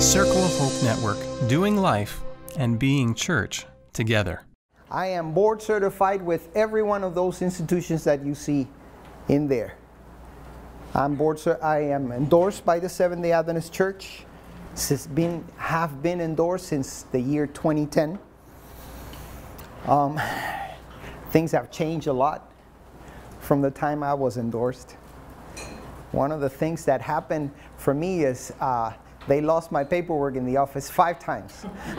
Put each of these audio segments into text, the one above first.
Circle of Hope Network, doing life and being church together. I am board certified with every one of those institutions that you see in there. I'm board I am endorsed by the Seventh Day Adventist Church. Since been have been endorsed since the year 2010. Um, things have changed a lot from the time I was endorsed. One of the things that happened for me is uh, they lost my paperwork in the office five times.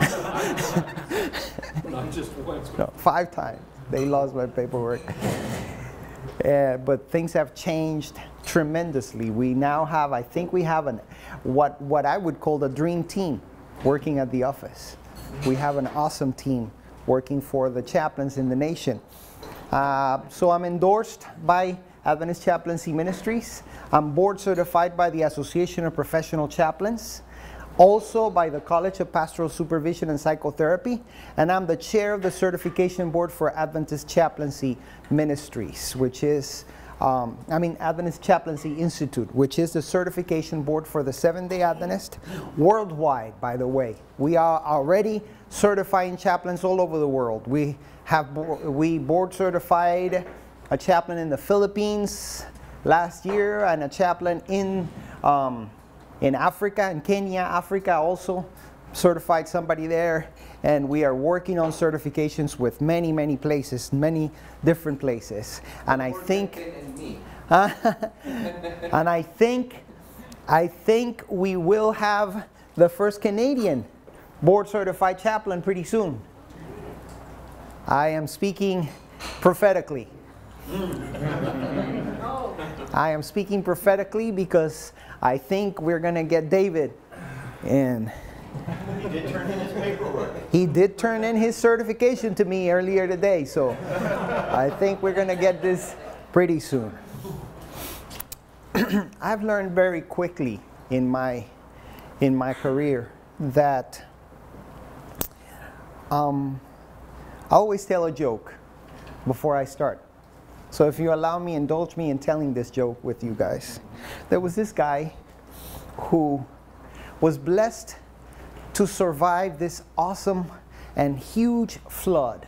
Not just once. No, five times they lost my paperwork. Uh, but things have changed tremendously. We now have, I think we have an, what, what I would call the dream team working at the office. We have an awesome team working for the chaplains in the nation. Uh, so I'm endorsed by Adventist Chaplaincy Ministries. I'm board certified by the Association of Professional Chaplains also by the College of Pastoral Supervision and Psychotherapy, and I'm the chair of the certification board for Adventist Chaplaincy Ministries, which is, um, I mean, Adventist Chaplaincy Institute, which is the certification board for the Seventh day Adventist worldwide, by the way. We are already certifying chaplains all over the world. We have, we board certified a chaplain in the Philippines last year and a chaplain in um, in Africa, in Kenya, Africa also certified somebody there. And we are working on certifications with many, many places, many different places. And I think, and I think, I think we will have the first Canadian board certified chaplain pretty soon. I am speaking prophetically. I am speaking prophetically because I think we're going to get David. And he did turn in his paperwork. He did turn in his certification to me earlier today, so I think we're going to get this pretty soon. I've learned very quickly in my in my career that um, I always tell a joke before I start. So if you allow me, indulge me in telling this joke with you guys. There was this guy who was blessed to survive this awesome and huge flood.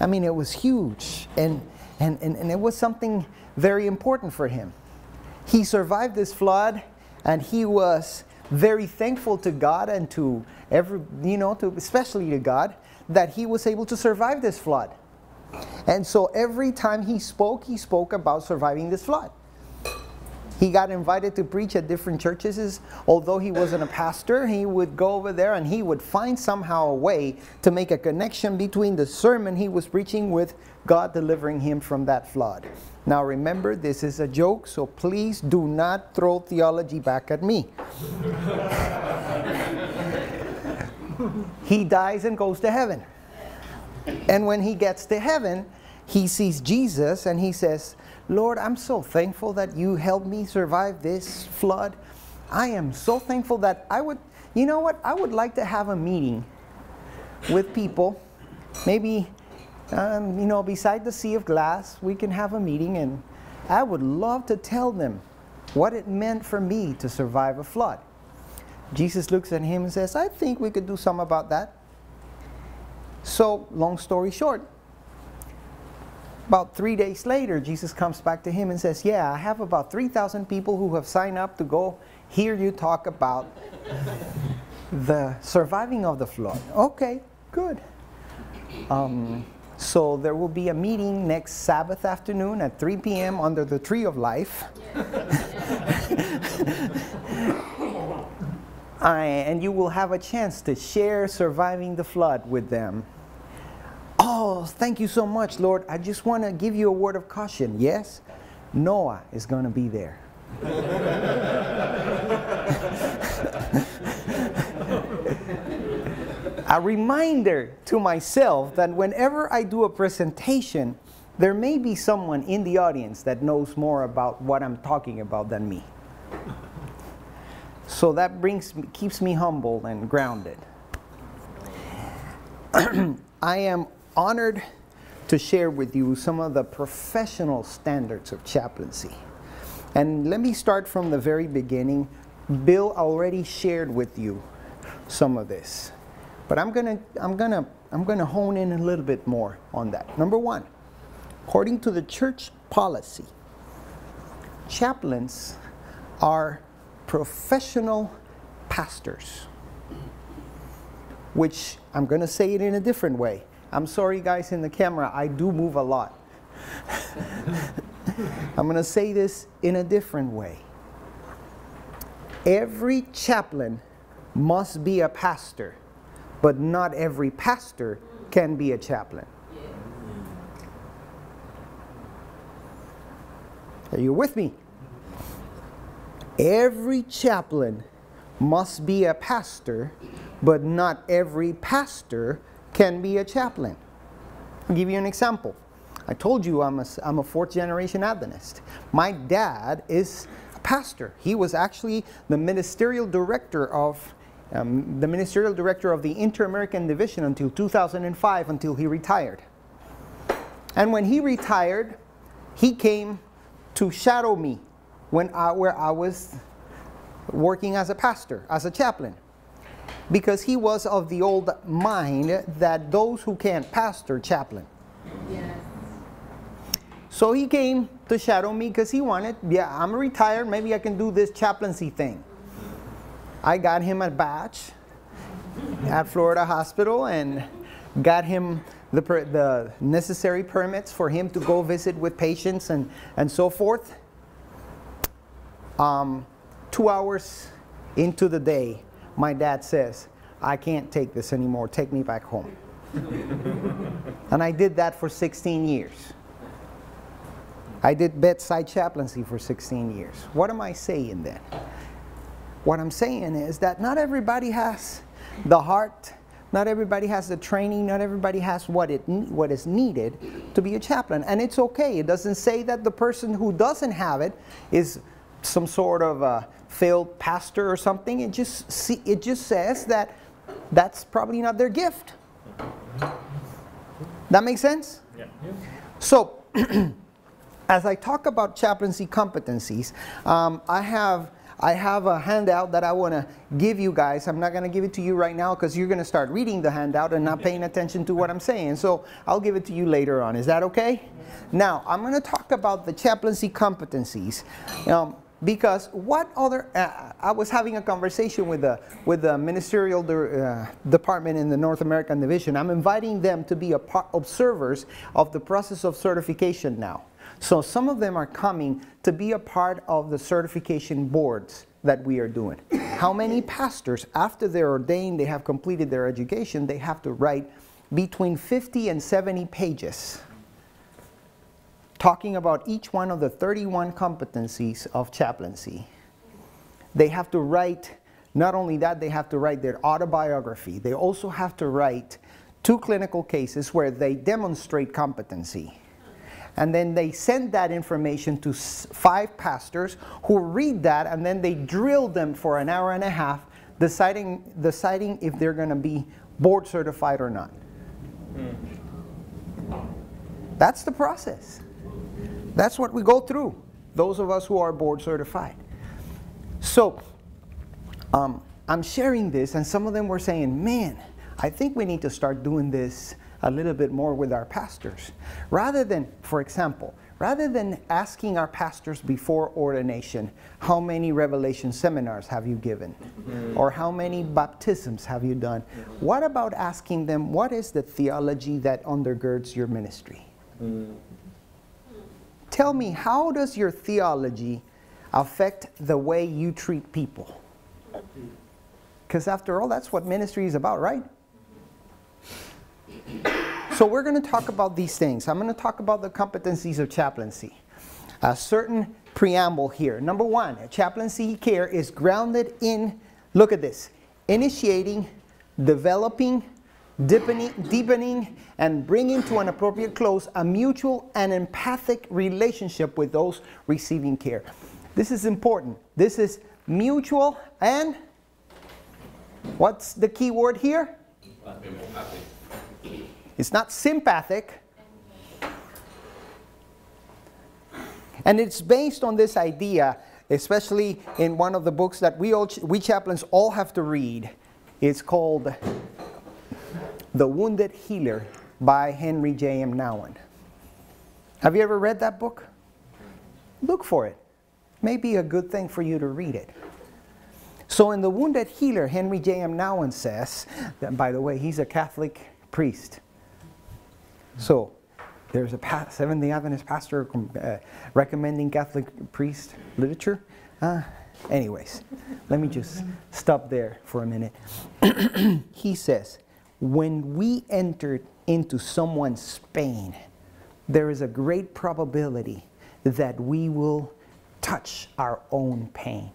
I mean, it was huge, and, and, and, and it was something very important for him. He survived this flood, and he was very thankful to God and to every, you know, to, especially to God, that he was able to survive this flood. And so every time he spoke, he spoke about surviving this flood. He got invited to preach at different churches. Although he wasn't a pastor, he would go over there and he would find somehow a way to make a connection between the sermon he was preaching with God delivering him from that flood. Now remember, this is a joke, so please do not throw theology back at me. he dies and goes to heaven. And when he gets to heaven, he sees Jesus and he says, Lord, I'm so thankful that you helped me survive this flood. I am so thankful that I would, you know what? I would like to have a meeting with people. Maybe, um, you know, beside the sea of glass, we can have a meeting and I would love to tell them what it meant for me to survive a flood. Jesus looks at him and says, I think we could do something about that. So, long story short, about three days later, Jesus comes back to him and says, Yeah, I have about 3,000 people who have signed up to go hear you talk about the surviving of the flood. Okay, good. Um, so there will be a meeting next Sabbath afternoon at 3 p.m. under the tree of life. And you will have a chance to share surviving the flood with them. Oh, thank you so much, Lord. I just want to give you a word of caution. Yes, Noah is going to be there. a reminder to myself that whenever I do a presentation, there may be someone in the audience that knows more about what I'm talking about than me. So that brings keeps me humble and grounded. I am honored to share with you some of the professional standards of chaplaincy. And let me start from the very beginning. Bill already shared with you some of this. But I'm going to I'm going to I'm going to hone in a little bit more on that. Number 1. According to the church policy, chaplains are professional pastors. Which I'm going to say it in a different way. I'm sorry guys in the camera, I do move a lot. I'm going to say this in a different way. Every chaplain must be a pastor, but not every pastor can be a chaplain. Are you with me? Every chaplain must be a pastor, but not every pastor can be a chaplain. I'll give you an example. I told you I'm a, I'm a fourth generation Adventist. My dad is a pastor. He was actually the ministerial director of um, the ministerial director of the Inter-American Division until 2005 until he retired. And when he retired, he came to shadow me when I, where I was working as a pastor, as a chaplain. Because he was of the old mind that those who can't pastor, chaplain. Yes. So he came to shadow me because he wanted, yeah, I'm retired, maybe I can do this chaplaincy thing. I got him a badge at Florida Hospital and got him the, the necessary permits for him to go visit with patients and, and so forth. Um, two hours into the day, my dad says, I can't take this anymore, take me back home. and I did that for 16 years. I did bedside chaplaincy for 16 years. What am I saying then? What I'm saying is that not everybody has the heart, not everybody has the training, not everybody has what, it, what is needed to be a chaplain. And it's okay. It doesn't say that the person who doesn't have it is some sort of a failed pastor or something. It just, see, it just says that that's probably not their gift. That makes sense? Yeah. So, as I talk about chaplaincy competencies, um, I have I have a handout that I want to give you guys. I'm not going to give it to you right now because you're going to start reading the handout and not paying attention to what I'm saying. So I'll give it to you later on. Is that okay? Now, I'm going to talk about the chaplaincy competencies. Um, because what other uh, I was having a conversation with the with the ministerial de, uh, department in the North American division. I'm inviting them to be a part observers of the process of certification now. So some of them are coming to be a part of the certification boards that we are doing. How many pastors, after they're ordained, they have completed their education, they have to write between 50 and 70 pages talking about each one of the 31 competencies of chaplaincy. They have to write, not only that, they have to write their autobiography. They also have to write two clinical cases where they demonstrate competency. And then they send that information to five pastors who read that and then they drill them for an hour and a half, deciding, deciding if they're going to be board certified or not. Mm. That's the process. That's what we go through, those of us who are board certified. So, um, I'm sharing this, and some of them were saying, man, I think we need to start doing this a little bit more with our pastors. Rather than, for example, rather than asking our pastors before ordination, how many revelation seminars have you given? Or how many baptisms have you done? What about asking them, what is the theology that undergirds your ministry? Mm. Tell me, how does your theology affect the way you treat people? Because after all, that's what ministry is about, right? So we're going to talk about these things. I'm going to talk about the competencies of chaplaincy. A certain preamble here. Number one, chaplaincy care is grounded in, look at this, initiating, developing, deepening, deepening, and bringing to an appropriate close a mutual and empathic relationship with those receiving care. This is important. This is mutual and what's the key word here? It's not sympathic. And it's based on this idea especially in one of the books that we, all, we chaplains all have to read. It's called The Wounded Healer by Henry J.M. Nouwen. Have you ever read that book? Look for it. Maybe a good thing for you to read it. So, in The Wounded Healer, Henry J.M. Nouwen says, that, by the way, he's a Catholic priest. So, there's a Seventh day Adventist pastor uh, recommending Catholic priest literature. Uh, anyways, let me just stop there for a minute. he says, when we entered into someone's pain, there is a great probability that we will touch our own pain.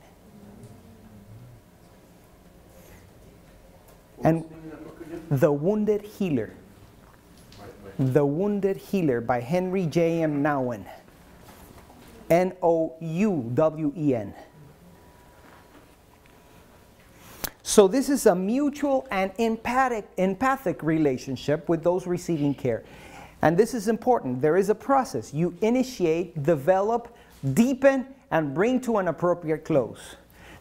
And The Wounded Healer. The Wounded Healer by Henry J.M. Nouwen. N O U W E N. So, this is a mutual and empathic, empathic relationship with those receiving care. And this is important. There is a process. You initiate, develop, deepen, and bring to an appropriate close.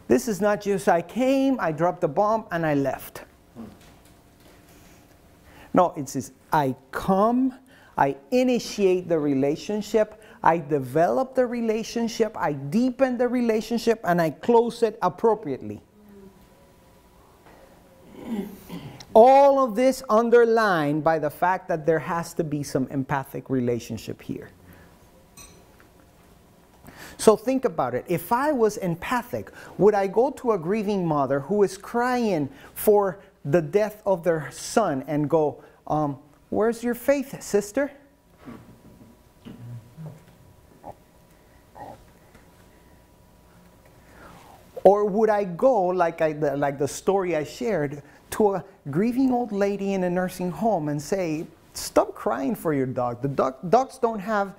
This is not just I came, I dropped the bomb, and I left. No, it says I come, I initiate the relationship, I develop the relationship, I deepen the relationship, and I close it appropriately. All of this underlined by the fact that there has to be some empathic relationship here. So think about it. If I was empathic, would I go to a grieving mother who is crying for the death of their son and go, um, Where's your faith, sister? Or would I go, like, I, like the story I shared, to a grieving old lady in a nursing home and say, Stop crying for your dog. The dog, dogs don't have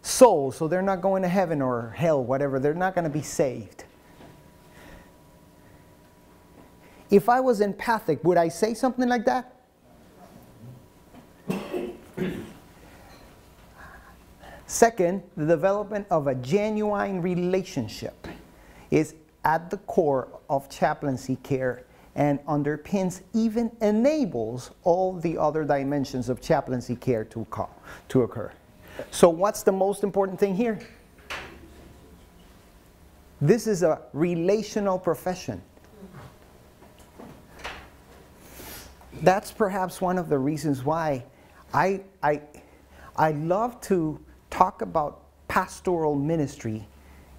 souls, so they're not going to heaven or hell, whatever. They're not going to be saved. If I was empathic, would I say something like that? Second, the development of a genuine relationship is at the core of chaplaincy care and underpins, even enables all the other dimensions of chaplaincy care to, to occur. So, what's the most important thing here? This is a relational profession. That's perhaps one of the reasons why I, I, I love to talk about pastoral ministry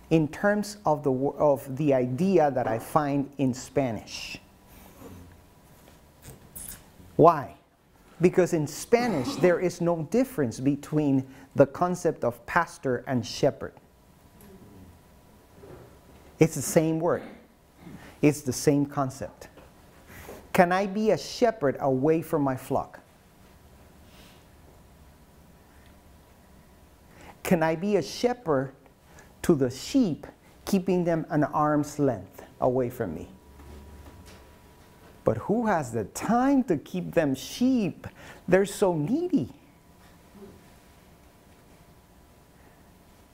in terms of the, of the idea that I find in Spanish. Why? Because in Spanish, there is no difference between the concept of pastor and shepherd. It's the same word, it's the same concept. Can I be a shepherd away from my flock? Can I be a shepherd to the sheep, keeping them an arm's length away from me? But who has the time to keep them sheep? They're so needy.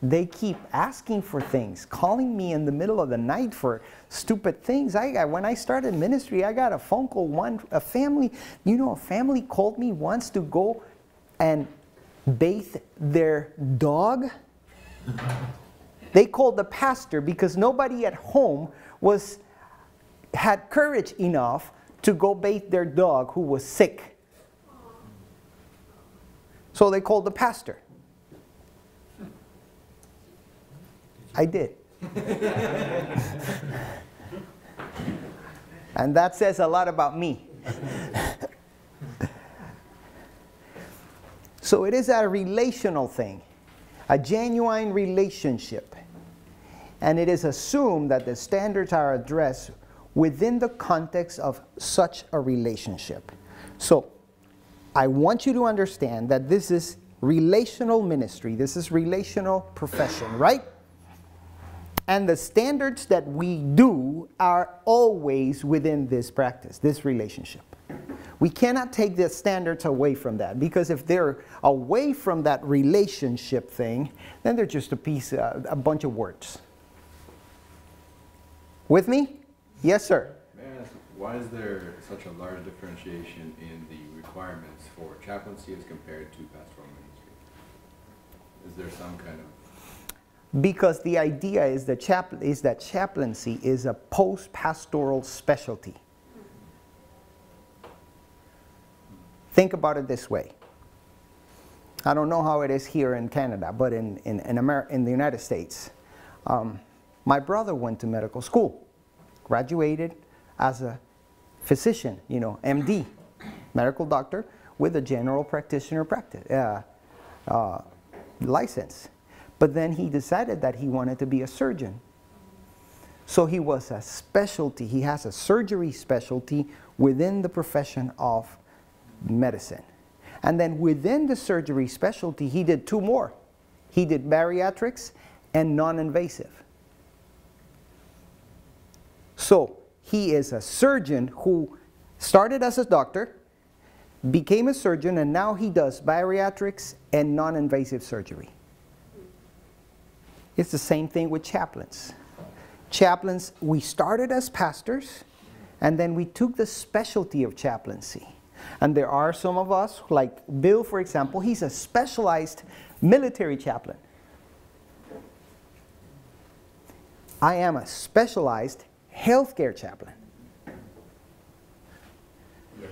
They keep asking for things, calling me in the middle of the night for stupid things. I when I started ministry, I got a phone call. One a family, you know, a family called me once to go and bathe their dog. They called the pastor because nobody at home was had courage enough to go bathe their dog who was sick. So they called the pastor. I did. and that says a lot about me. So it is a relational thing, a genuine relationship. And it is assumed that the standards are addressed within the context of such a relationship. So I want you to understand that this is relational ministry, this is relational profession, right? And the standards that we do are always within this practice, this relationship. We cannot take the standards away from that because if they're away from that relationship thing, then they're just a piece, uh, a bunch of words. With me? Yes, sir. May I ask, why is there such a large differentiation in the requirements for chaplaincy as compared to pastoral ministry? Is there some kind of, Because the idea is that, chap- is that chaplaincy is a post pastoral specialty. Think about it this way. I don't know how it is here in Canada, but in, in, in, Amer- in the United States, um, my brother went to medical school, graduated as a physician, you know, MD, medical doctor with a general practitioner practice, uh, uh, license. But then he decided that he wanted to be a surgeon. So he was a specialty, he has a surgery specialty within the profession of medicine. And then within the surgery specialty, he did two more. He did bariatrics and non invasive. So he is a surgeon who started as a doctor, became a surgeon, and now he does bariatrics and non invasive surgery. It's the same thing with chaplains. Chaplains, we started as pastors, and then we took the specialty of chaplaincy. And there are some of us, like Bill, for example, he's a specialized military chaplain. I am a specialized healthcare chaplain. Yeah,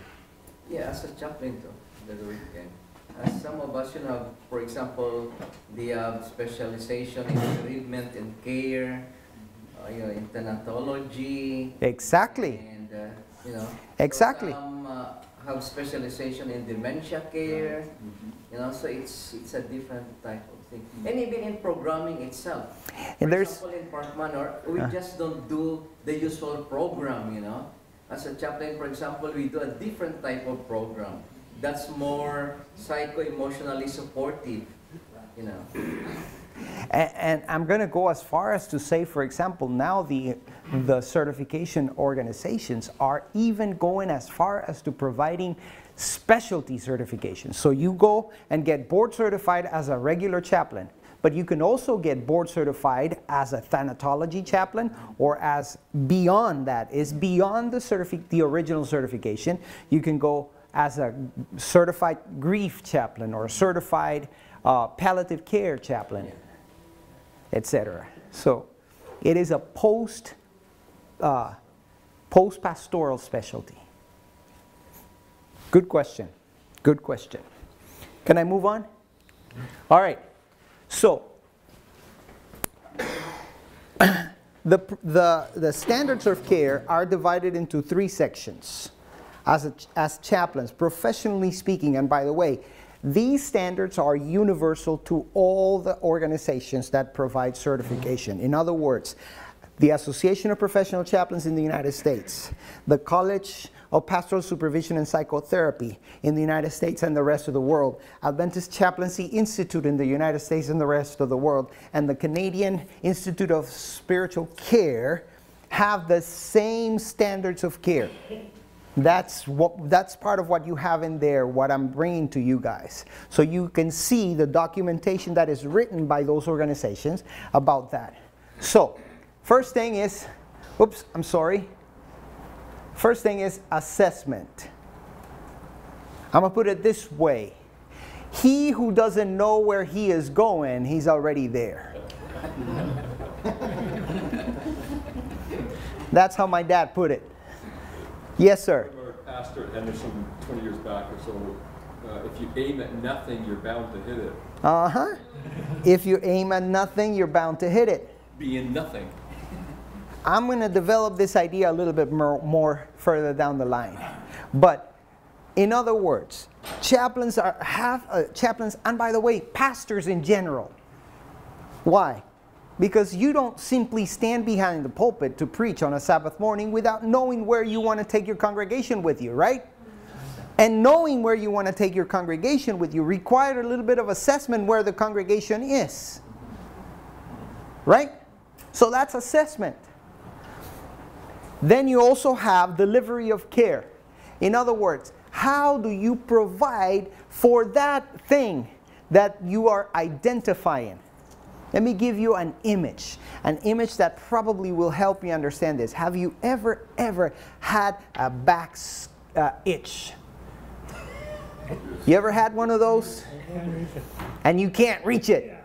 yeah as a chaplain too, the weekend. As some of us, you know, for example, the uh, specialization in treatment and care, uh, you know, in thanatology. Exactly. And, uh, you know. Exactly. Some uh, have specialization in dementia care, you know, so it's, it's a different type of thing. And even in programming itself. And For there's- example, in Park Manor, we Uh. just don't do the usual program, you know. As a chaplain, for example, we do a different type of program that's more psycho-emotionally supportive, you know. And, and I'm going to go as far as to say, for example, now the, the certification organizations are even going as far as to providing specialty certifications. So you go and get board certified as a regular chaplain, but you can also get board certified as a thanatology chaplain or as beyond that is beyond the the original certification. You can go as a certified grief chaplain or a certified uh, palliative care chaplain etc. So it is a post uh, post pastoral specialty. Good question. Good question. Can I move on? All right. So the, the, the standards of care are divided into three sections as, a, as chaplains, professionally speaking. And by the way, these standards are universal to all the organizations that provide certification. In other words, the Association of Professional Chaplains in the United States, the College of Pastoral Supervision and Psychotherapy in the United States and the rest of the world, Adventist Chaplaincy Institute in the United States and the rest of the world, and the Canadian Institute of Spiritual Care have the same standards of care. That's what that's part of what you have in there what I'm bringing to you guys. So you can see the documentation that is written by those organizations about that. So, first thing is oops, I'm sorry. First thing is assessment. I'm going to put it this way. He who doesn't know where he is going, he's already there. That's how my dad put it. Yes, sir. Pastor at Henderson 20 years back or so, uh, if you aim at nothing, you're bound to hit it. Uh huh. If you aim at nothing, you're bound to hit it. Be in nothing. I'm going to develop this idea a little bit more, more further down the line. But in other words, chaplains are have uh, chaplains, and by the way, pastors in general. Why? Because you don't simply stand behind the pulpit to preach on a Sabbath morning without knowing where you want to take your congregation with you, right? And knowing where you want to take your congregation with you required a little bit of assessment where the congregation is. Right? So that's assessment. Then you also have delivery of care. In other words, how do you provide for that thing that you are identifying? Let me give you an image, an image that probably will help you understand this. Have you ever, ever had a back uh, itch? You ever had one of those? And you can't reach it.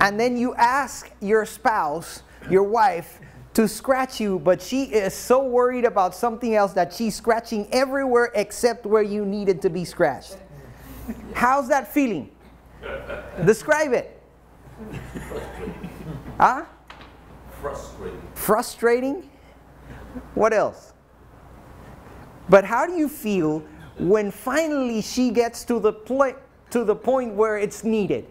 And then you ask your spouse, your wife, to scratch you, but she is so worried about something else that she's scratching everywhere except where you needed to be scratched. How's that feeling? Describe it. Huh? Frustrating. Frustrating? What else? But how do you feel when finally she gets to the to the point where it's needed?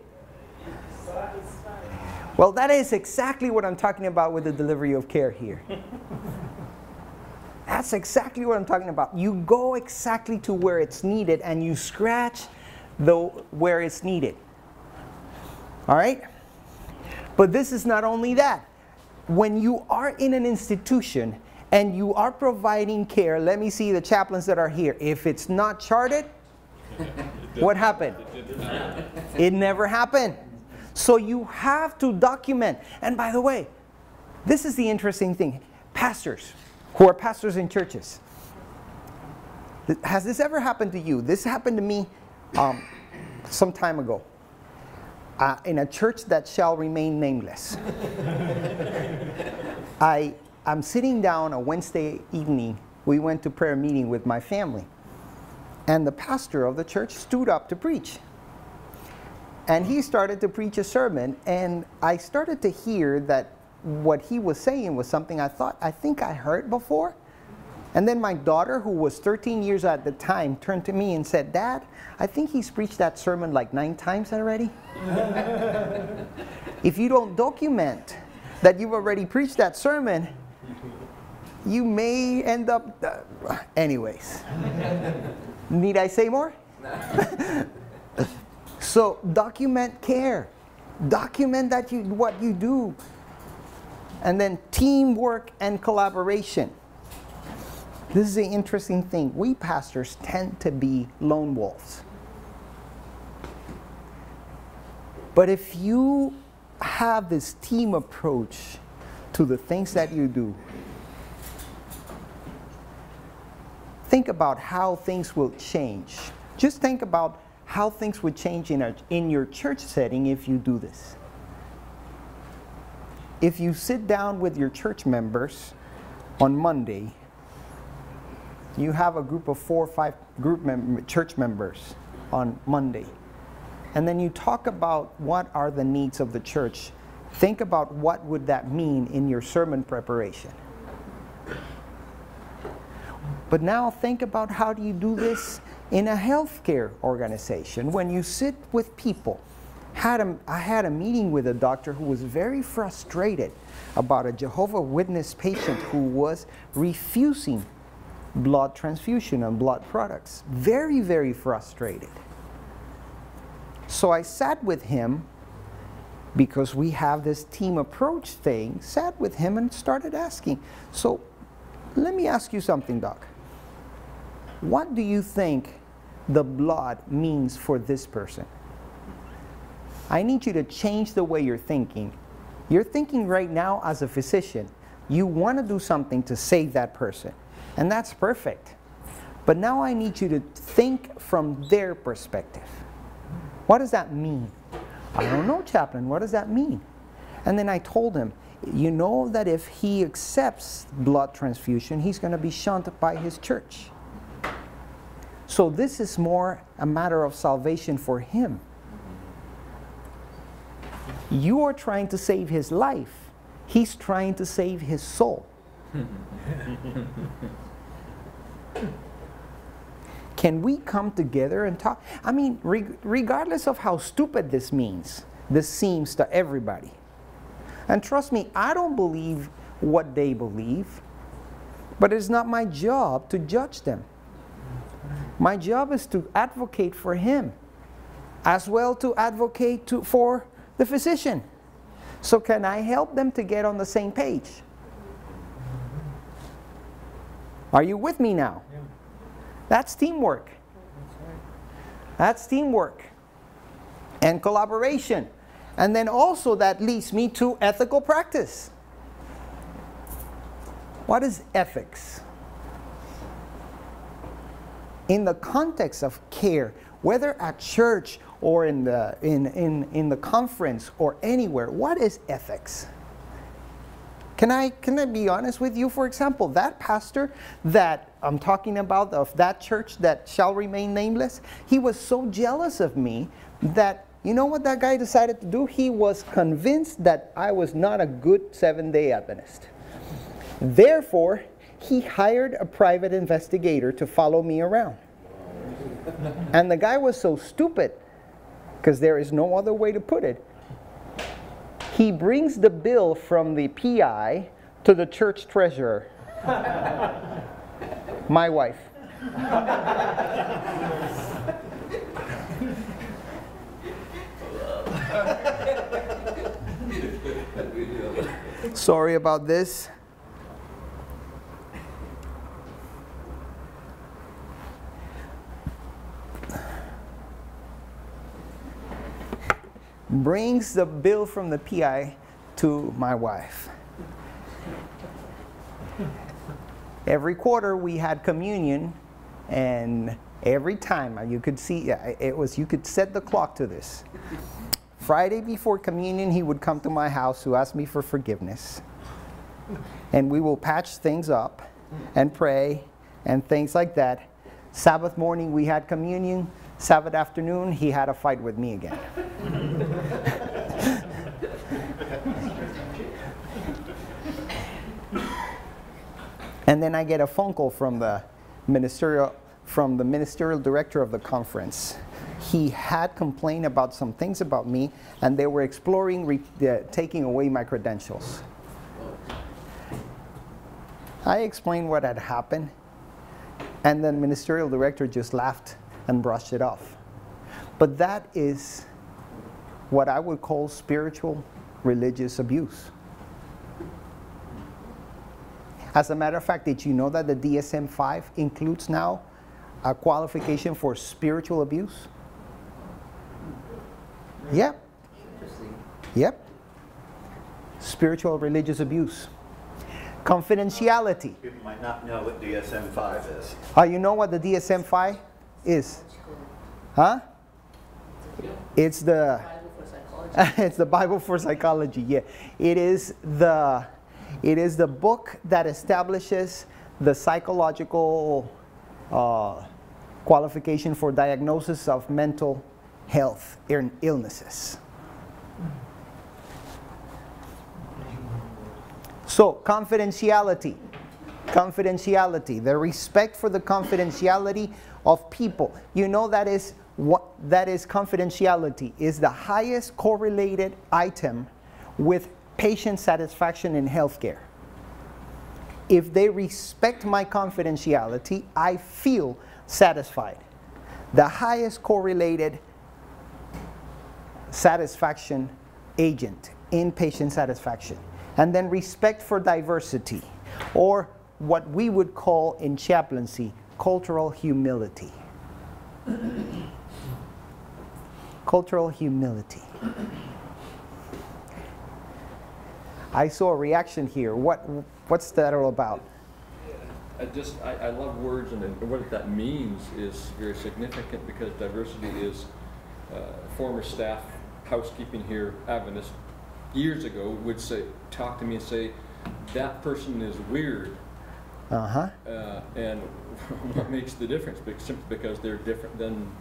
Well, that is exactly what I'm talking about with the delivery of care here. That's exactly what I'm talking about. You go exactly to where it's needed and you scratch the where it's needed. All right? But this is not only that. When you are in an institution and you are providing care, let me see the chaplains that are here. If it's not charted, what happened? It never happened. So you have to document. And by the way, this is the interesting thing. Pastors who are pastors in churches. Has this ever happened to you? This happened to me um, some time ago uh, in a church that shall remain nameless. I, I'm sitting down a Wednesday evening. We went to prayer meeting with my family. And the pastor of the church stood up to preach. And he started to preach a sermon, and I started to hear that what he was saying was something I thought, I think I heard before. And then my daughter, who was 13 years at the time, turned to me and said, Dad, I think he's preached that sermon like nine times already. if you don't document that you've already preached that sermon, you may end up. Uh, anyways. Need I say more? so document care. Document that you what you do. And then teamwork and collaboration. This is the interesting thing. We pastors tend to be lone wolves. But if you have this team approach to the things that you do, think about how things will change. Just think about how things would change in, a, in your church setting if you do this. If you sit down with your church members on Monday, you have a group of four or five group mem- church members on Monday, and then you talk about what are the needs of the church. Think about what would that mean in your sermon preparation. But now think about how do you do this in a healthcare organization when you sit with people. Had a, I had a meeting with a doctor who was very frustrated about a Jehovah Witness patient who was refusing blood transfusion and blood products. Very, very frustrated. So I sat with him because we have this team approach thing, sat with him and started asking. So let me ask you something, Doc. What do you think the blood means for this person? I need you to change the way you're thinking. You're thinking right now as a physician, you want to do something to save that person, and that's perfect. But now I need you to think from their perspective. What does that mean? I don't know, chaplain. What does that mean? And then I told him, you know that if he accepts blood transfusion, he's going to be shunned by his church. So this is more a matter of salvation for him. You are trying to save his life. He's trying to save his soul. Can we come together and talk? I mean, re- regardless of how stupid this means, this seems to everybody. And trust me, I don't believe what they believe, but it's not my job to judge them. My job is to advocate for him, as well to advocate to, for the physician. So can I help them to get on the same page? Are you with me now? That's teamwork. That's teamwork and collaboration. And then also that leads me to ethical practice. What is ethics? In the context of care, whether at church or in the, in, in, in the conference or anywhere, what is ethics? Can I, can I be honest with you? For example, that pastor that I'm talking about of that church that shall remain nameless, he was so jealous of me that, you know what that guy decided to do? He was convinced that I was not a good seven day Adventist. Therefore, he hired a private investigator to follow me around. And the guy was so stupid, because there is no other way to put it. He brings the bill from the PI to the church treasurer, my wife. Sorry about this. Brings the bill from the PI to my wife. Every quarter we had communion, and every time uh, you could see it was you could set the clock to this. Friday before communion, he would come to my house to ask me for forgiveness, and we will patch things up and pray and things like that. Sabbath morning we had communion. Sabbath afternoon, he had a fight with me again. and then I get a phone call from the ministerial from the ministerial director of the conference. He had complained about some things about me, and they were exploring uh, taking away my credentials. I explained what had happened, and the ministerial director just laughed and brushed it off. But that is what I would call spiritual religious abuse. As a matter of fact, did you know that the DSM 5 includes now a qualification for spiritual abuse? Yep. Yep. Spiritual religious abuse. Confidentiality. People might not know what DSM 5 is. Uh, you know what the DSM 5 is? Huh? It's the it's the Bible for psychology. Yeah, it is the it is the book that establishes the psychological uh, qualification for diagnosis of mental health illnesses. So confidentiality, confidentiality, the respect for the confidentiality of people. You know that is what that is confidentiality is the highest correlated item with patient satisfaction in healthcare. If they respect my confidentiality, I feel satisfied. The highest correlated satisfaction agent in patient satisfaction. And then respect for diversity, or what we would call in chaplaincy cultural humility. cultural humility. I saw a reaction here. What, what's that all about? I just, I, I love words and, what that means is very significant because diversity is uh, former staff housekeeping here, Adventist, years ago would say, talk to me and say, that person is weird. Uh-huh. Uh, and what makes the difference? Simply because they're different than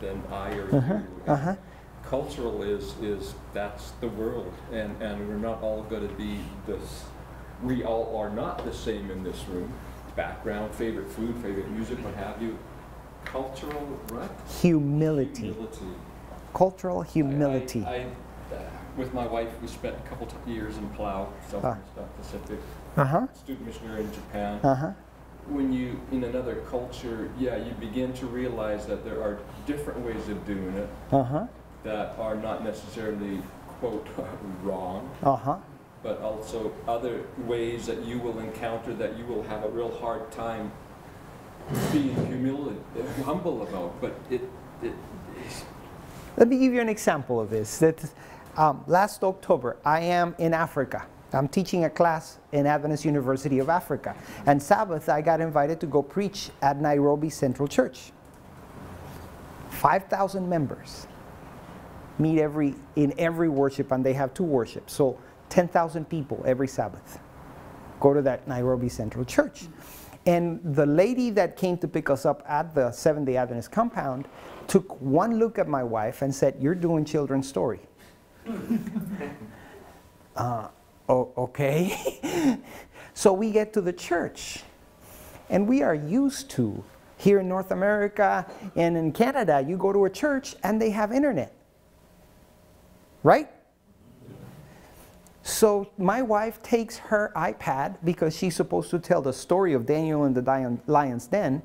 than I or uh-huh. you. Uh-huh. Cultural is is that's the world, and and we're not all going to be this. We all are not the same in this room. Background, favorite food, favorite music, what have you. Cultural, right? Humility. Humility. Cultural humility. I, I, uh, with my wife, we spent a couple of years in Palau, Southern Ah. South Pacific. Uh-huh. Student missionary in Japan Uh-huh. When you in another culture, yeah, you begin to realize that there are different ways of doing it Uh-huh. that are not necessarily quote wrong, Uh-huh. but also other ways that you will encounter that you will have a real hard time being humili- humble about. But it, it Let me give you an example of this. That um, last October, I am in Africa. I'm teaching a class in Adventist University of Africa. And Sabbath, I got invited to go preach at Nairobi Central Church. 5,000 members meet every in every worship, and they have two worships. So 10,000 people every Sabbath go to that Nairobi Central Church. And the lady that came to pick us up at the Seventh day Adventist compound took one look at my wife and said, You're doing children's story. uh, oh, okay. so we get to the church, and we are used to here in North America and in Canada, you go to a church and they have internet. Right? So my wife takes her iPad because she's supposed to tell the story of Daniel and the lion's den.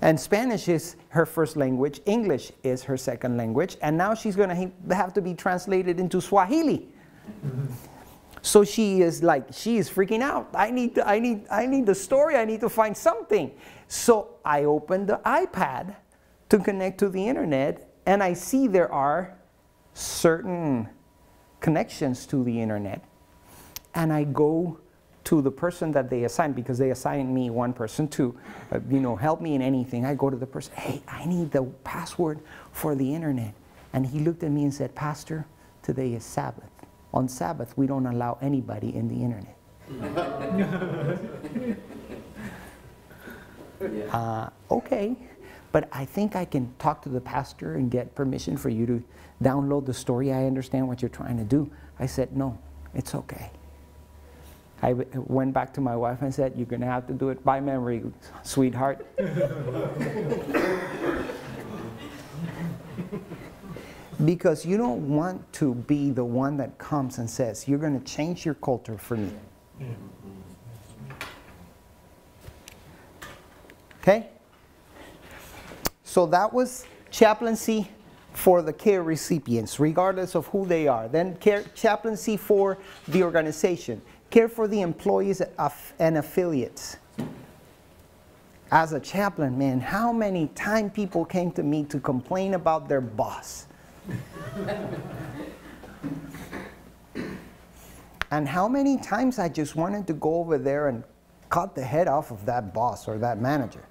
And Spanish is her first language, English is her second language, and now she's going to have to be translated into Swahili. So she is like, she is freaking out. I need, to, I, need, I need the story, I need to find something. So I open the iPad to connect to the internet, and I see there are certain connections to the internet. And I go to the person that they assign because they assign me one person to, uh, you know, help me in anything. I go to the person, hey, I need the password for the internet. And he looked at me and said, Pastor, today is Sabbath. On Sabbath, we don't allow anybody in the internet. uh, okay, but I think I can talk to the pastor and get permission for you to download the story. I understand what you're trying to do. I said, no, it's okay. I went back to my wife and said, You're going to have to do it by memory, sweetheart. because you don't want to be the one that comes and says, You're going to change your culture for me. Okay? So that was chaplaincy for the care recipients, regardless of who they are. Then care, chaplaincy for the organization, care for the employees and affiliates. As a chaplain, man, how many times people came to me to complain about their boss? And how many times I just wanted to go over there and cut the head off of that boss or that manager.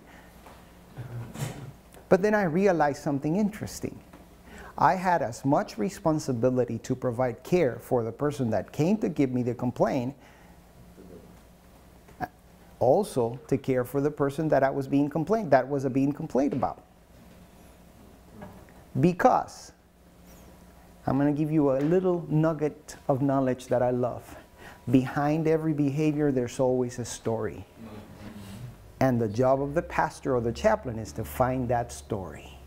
But then I realized something interesting. I had as much responsibility to provide care for the person that came to give me the complaint, also to care for the person that I was being complained, that was being complained about. Because I'm going to give you a little nugget of knowledge that I love. Behind every behavior, there's always a story. And the job of the pastor or the chaplain is to find that story.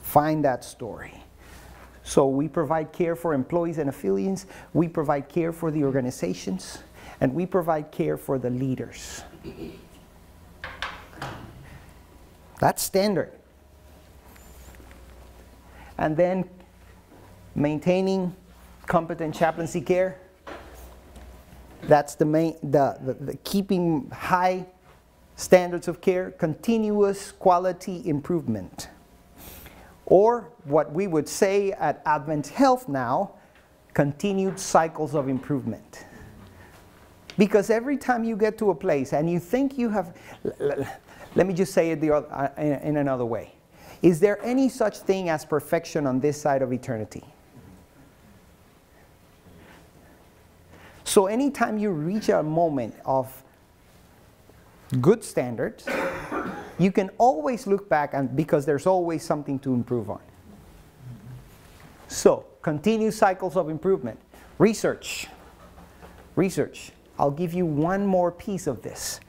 Find that story. So we provide care for employees and affiliates, we provide care for the organizations, and we provide care for the leaders. That's standard. And then maintaining competent chaplaincy care that's the main, the, the, the keeping high standards of care, continuous quality improvement. Or what we would say at Advent Health now, continued cycles of improvement. Because every time you get to a place and you think you have, let me just say it the, uh, in another way. Is there any such thing as perfection on this side of eternity? So anytime you reach a moment of good standards, you can always look back and because there's always something to improve on. So, continue cycles of improvement. Research. Research. I'll give you one more piece of this.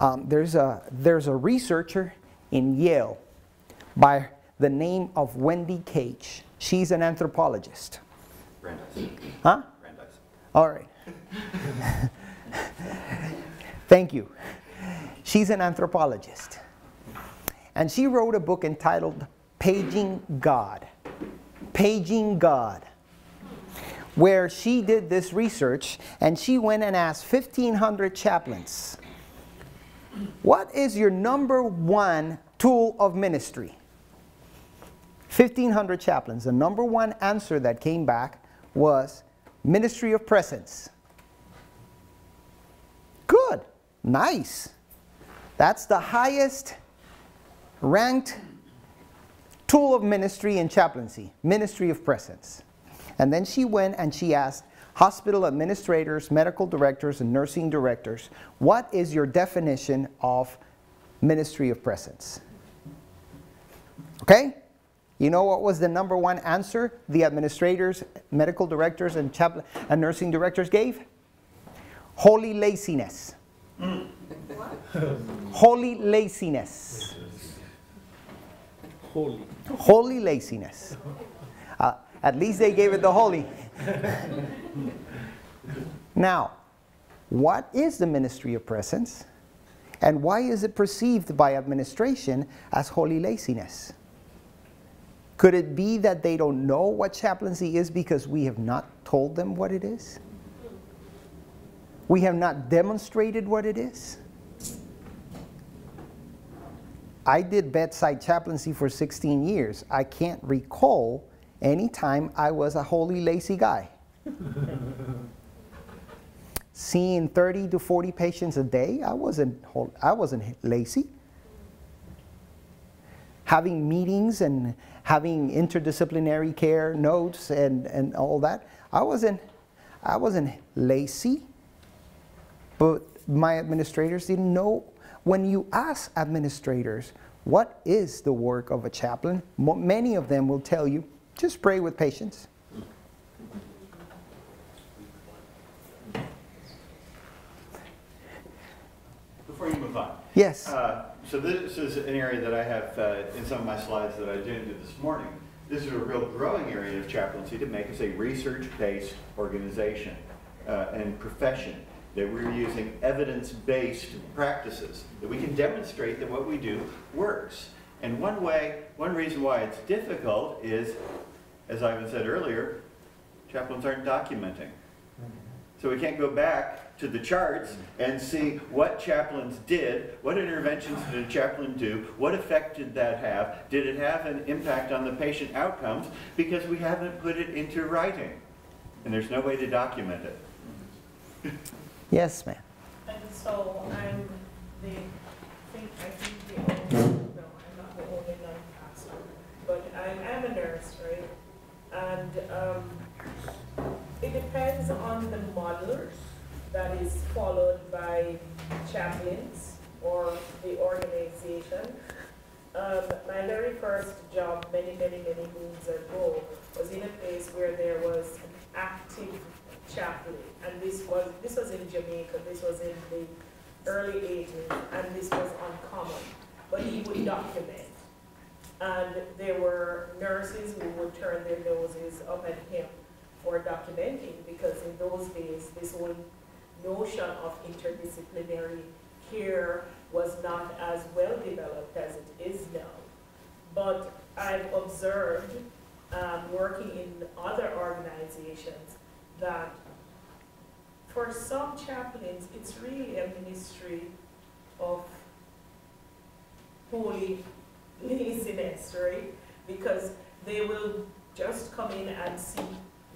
Um, there's, a, there's a researcher in Yale by the name of Wendy Cadge. She's an anthropologist. Brandeis. Huh? Brandeis. All right. Thank you. She's an anthropologist. And she wrote a book entitled Paging God. Paging God. Where she did this research and she went and asked 1,500 chaplains, What is your number one tool of ministry? 1,500 chaplains. The number one answer that came back was Ministry of Presence. Good, nice. That's the highest ranked tool of ministry in chaplaincy, Ministry of Presence. And then she went and she asked hospital administrators, medical directors, and nursing directors, what is your definition of Ministry of Presence? Okay? You know what was the number one answer the administrators, medical directors, and, chaplain, and nursing directors gave? Holy laziness. Holy laziness. Holy. Holy laziness. At least they gave it the holy. now, what is the ministry of presence? And why is it perceived by administration as holy laziness? Could it be that they don't know what chaplaincy is because we have not told them what it is? We have not demonstrated what it is? I did bedside chaplaincy for 16 years. I can't recall any time I was a wholly lazy guy. Seeing 30 to 40 patients a day, I wasn't, I wasn't lazy. Having meetings and having interdisciplinary care notes and, and all that, I wasn't, I wasn't lazy. But my administrators didn't know when you ask administrators, what is the work of a chaplain? Many of them will tell you, just pray with patience. Before you move on. Yes. Uh, so this is an area that I have uh, in some of my slides that I didn't do this morning. This is a real growing area of chaplaincy to make us a research-based organization uh, and profession that we're using evidence-based practices, that we can demonstrate that what we do works. And one way, one reason why it's difficult is, as Ivan said earlier, chaplains aren't documenting. Mm-hmm. So we can't go back to the charts mm-hmm. and see what chaplains did, what interventions did a chaplain do, what effect did that have, did it have an impact on the patient outcomes, because we haven't put it into writing. And there's no way to document it. Yes, ma'am. And so I'm the, think, I think the only, no, I'm not the only non-pastor, but I'm, I'm a nurse, right? And, um, it depends on the model that is followed by chaplains or the organization. Um, my very first job, many, many, many moons ago, was in a place where there was an active chaplain, and this was this was in Jamaica. This was in the early 80s, and this was uncommon. But he would document, and there were nurses who would turn their noses up at him for documenting, because in those days, this whole notion of interdisciplinary care was not as well developed as it is now. But I've observed, um, working in other organizations, that for some chaplains, it's really a ministry of holy laziness, right? Because they will just come in and see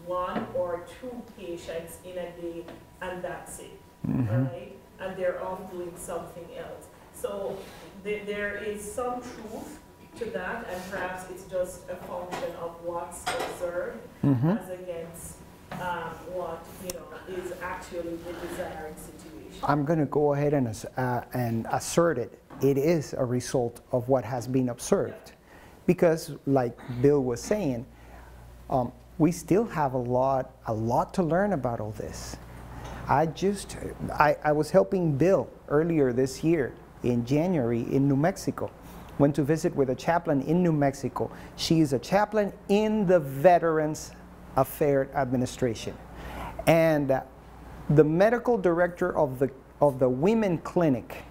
one or two patients in a day, and that's it, Mhm. all right? And they're off doing something else. So th- there is some truth to that, and perhaps it's just a function of what's observed Mhm. as against um, what, you know, is actually the desired situation. I'm going to go ahead and, uh, and assert it. It is a result of what has been observed. Because, like Bill was saying, um, we still have a lot, a lot to learn about all this. I just, I, I was helping Bill earlier this year in January in New Mexico. Went to visit with a chaplain in New Mexico. She is a chaplain in the Veterans Affairs Administration. And uh, the medical director of the, of the women clinic,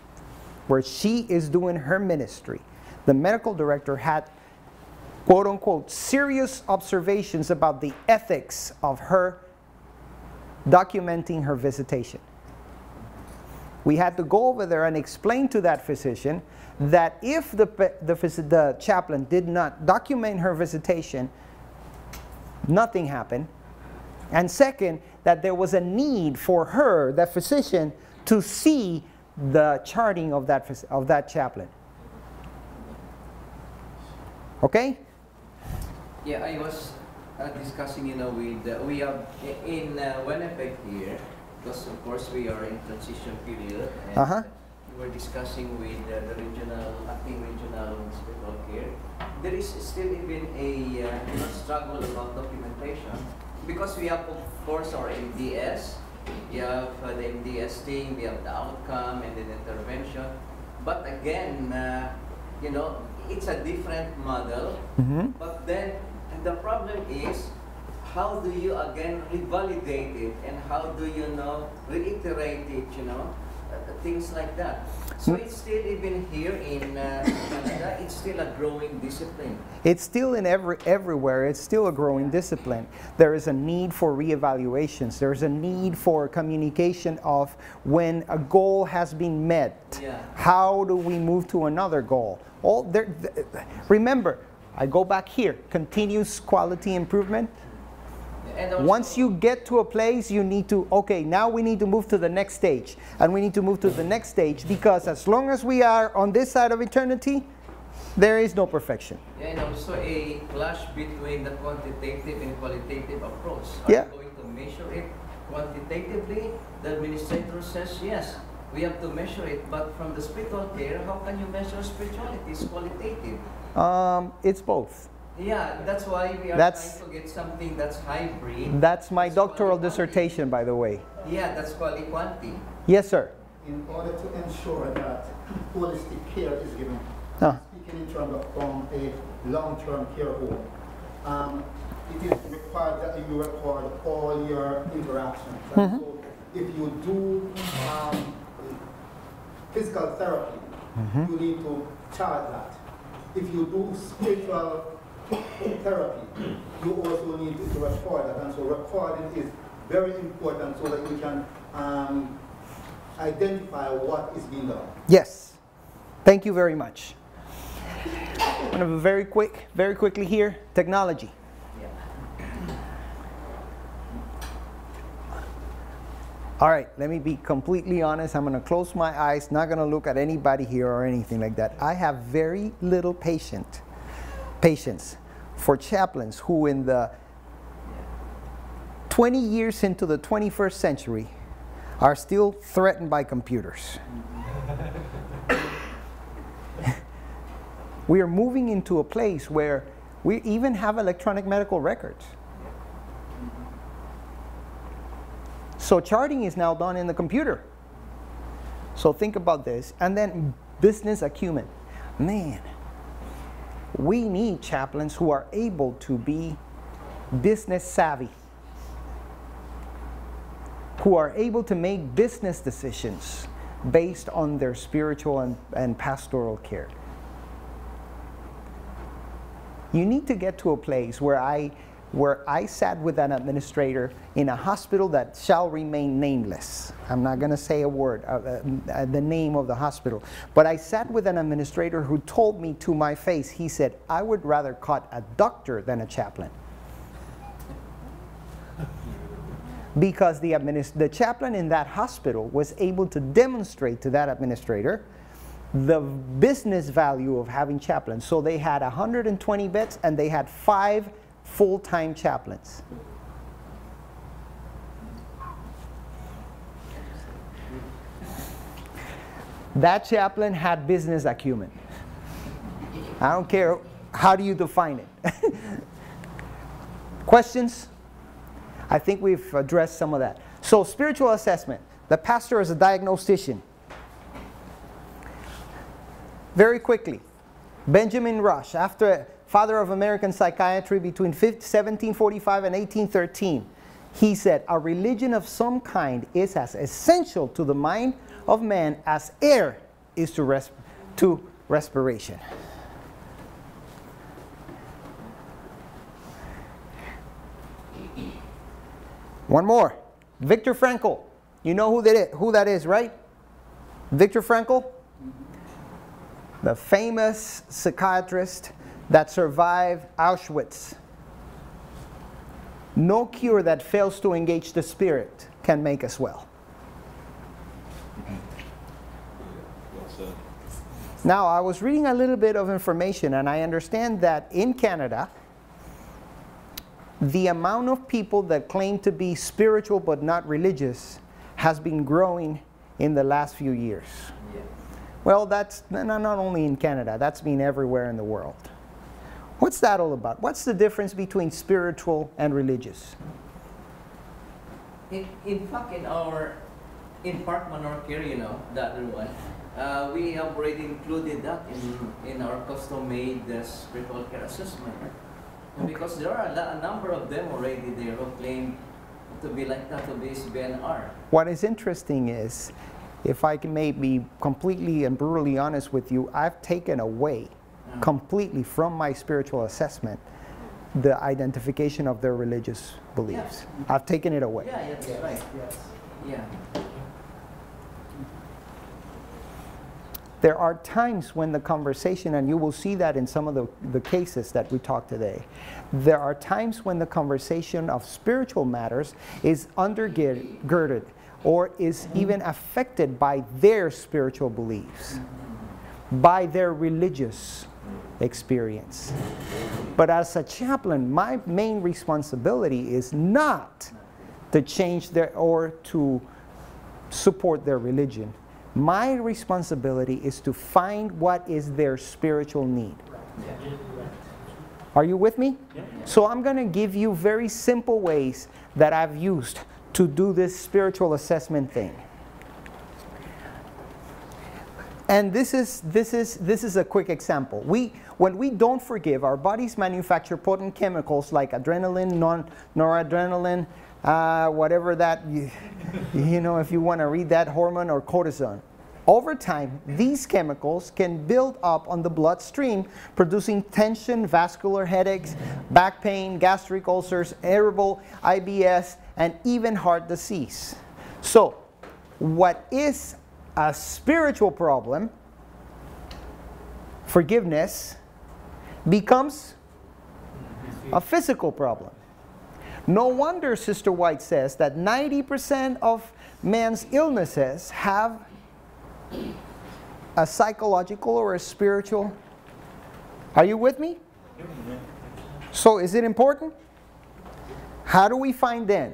where she is doing her ministry, the medical director had quote unquote serious observations about the ethics of her documenting her visitation. We had to go over there and explain to that physician that if the, the, the chaplain did not document her visitation, nothing happened. And second, that there was a need for her, that physician, to see the charting of that, of that chaplain. Okay? Yeah, I was uh, discussing, you know, with, uh, we have in uh, Winnipeg here, because of course we are in transition period, and uh-huh. we were discussing with uh, the regional, acting regional hospital here. There is still even a uh, struggle about documentation, because we have, of course, our MDS, we have uh, the MDS thing, we have the outcome and then intervention, but again, uh, you know, it's a different model, mm-hmm. but then the problem is how do you again revalidate it? And how do you know reiterate it, you know, things like that. So it's still even here in uh, Canada, it's still a growing discipline. It's still in every everywhere. It's still a growing discipline. There is a need for reevaluations. There's a need for communication of when a goal has been met. Yeah. How do we move to another goal? All there. Th remember, I go back here. Continuous quality improvement. Once you get to a place, you need to, okay, now we need to move to the next stage. And we need to move to the next stage because as long as we are on this side of eternity, there is no perfection. Yeah, and also a clash between the quantitative and qualitative approach. Are yeah. you going to measure it quantitatively? The administrator says yes. We have to measure it, but from the spiritual care, how can you measure spirituality? It's qualitative. Um, it's both. Yeah, that's why we are that's, trying to get something that's hybrid. That's my doctoral dissertation, by the way. Yeah, that's quality quanti. Yes, sir. In order to ensure that holistic care is given, huh. speaking in terms of from a long-term care home, um, it is required that you record all your interactions. Mm -hmm. so if you do um, physical therapy, mm -hmm. you need to chart that. If you do spiritual therapy, you also need to record that. And so recording is very important so that you can um, identify what is being done. Yes. Thank you very much. I'm going to very quick, very quickly here, technology. All right, let me be completely honest. I'm going to close my eyes, not going to look at anybody here or anything like that. I have very little patient, patience for chaplains who in the 20 years into the 21st century are still threatened by computers. we are moving into a place where we even have electronic medical records. So charting is now done in the computer. So think about this. And then business acumen. Man, we need chaplains who are able to be business savvy, who are able to make business decisions based on their spiritual and, and pastoral care. You need to get to a place where I where I sat with an administrator in a hospital that shall remain nameless. I'm not going to say a word, uh, uh, the name of the hospital. But I sat with an administrator who told me to my face, he said, I would rather cut a doctor than a chaplain. because the, the chaplain in that hospital was able to demonstrate to that administrator the business value of having chaplains. So they had 120 beds and they had five full-time chaplains. That chaplain had business acumen. I don't care how do you define it. Questions? I think we've addressed some of that. So spiritual assessment. The pastor is a diagnostician. Very quickly, Benjamin Rush, after father of American psychiatry between 1745 and 1813, he said, A religion of some kind is as essential to the mind of man as air is to, res to respiration. One more. Viktor Frankl. You know who that is, who that is right? Viktor Frankl, the famous psychiatrist that survived Auschwitz. No cure that fails to engage the spirit can make us well. Now, I was reading a little bit of information, and I understand that in Canada, the amount of people that claim to be spiritual but not religious has been growing in the last few years. Well, that's not only in Canada, that's been everywhere in the world. What's that all about? What's the difference between spiritual and religious? In, in fact, in our, in Park Manorcare, you know, the other one, uh, we have already included that in, in our custom-made uh, spiritual care assessment. And Because there are a, a number of them already there who claim to be like that, to be SBNR. What is interesting is, if I can may be completely and brutally honest with you, I've taken away completely from my spiritual assessment the identification of their religious beliefs. I've taken it away. Yeah, yeah, that's right. Yes. Yeah. There are times when the conversation, and you will see that in some of the, the cases that we talk today, there are times when the conversation of spiritual matters is undergirded or is mm-hmm. even affected by their spiritual beliefs, by their religious experience. But as a chaplain, my main responsibility is not to change their or to support their religion. My responsibility is to find what is their spiritual need. Are you with me? So I'm going to give you very simple ways that I've used to do this spiritual assessment thing. And this is this is this is a quick example. We when we don't forgive, our bodies manufacture potent chemicals like adrenaline, non, noradrenaline, uh, whatever that you, you know if you want to read that hormone or cortisone. Over time, these chemicals can build up on the bloodstream, producing tension, vascular headaches, back pain, gastric ulcers, irritable IBS, and even heart disease. So, what is a spiritual problem, forgiveness, becomes a physical problem. No wonder Sister White says that 90% of man's illnesses have a psychological or a spiritual. Are you with me? So, is it important? How do we find then?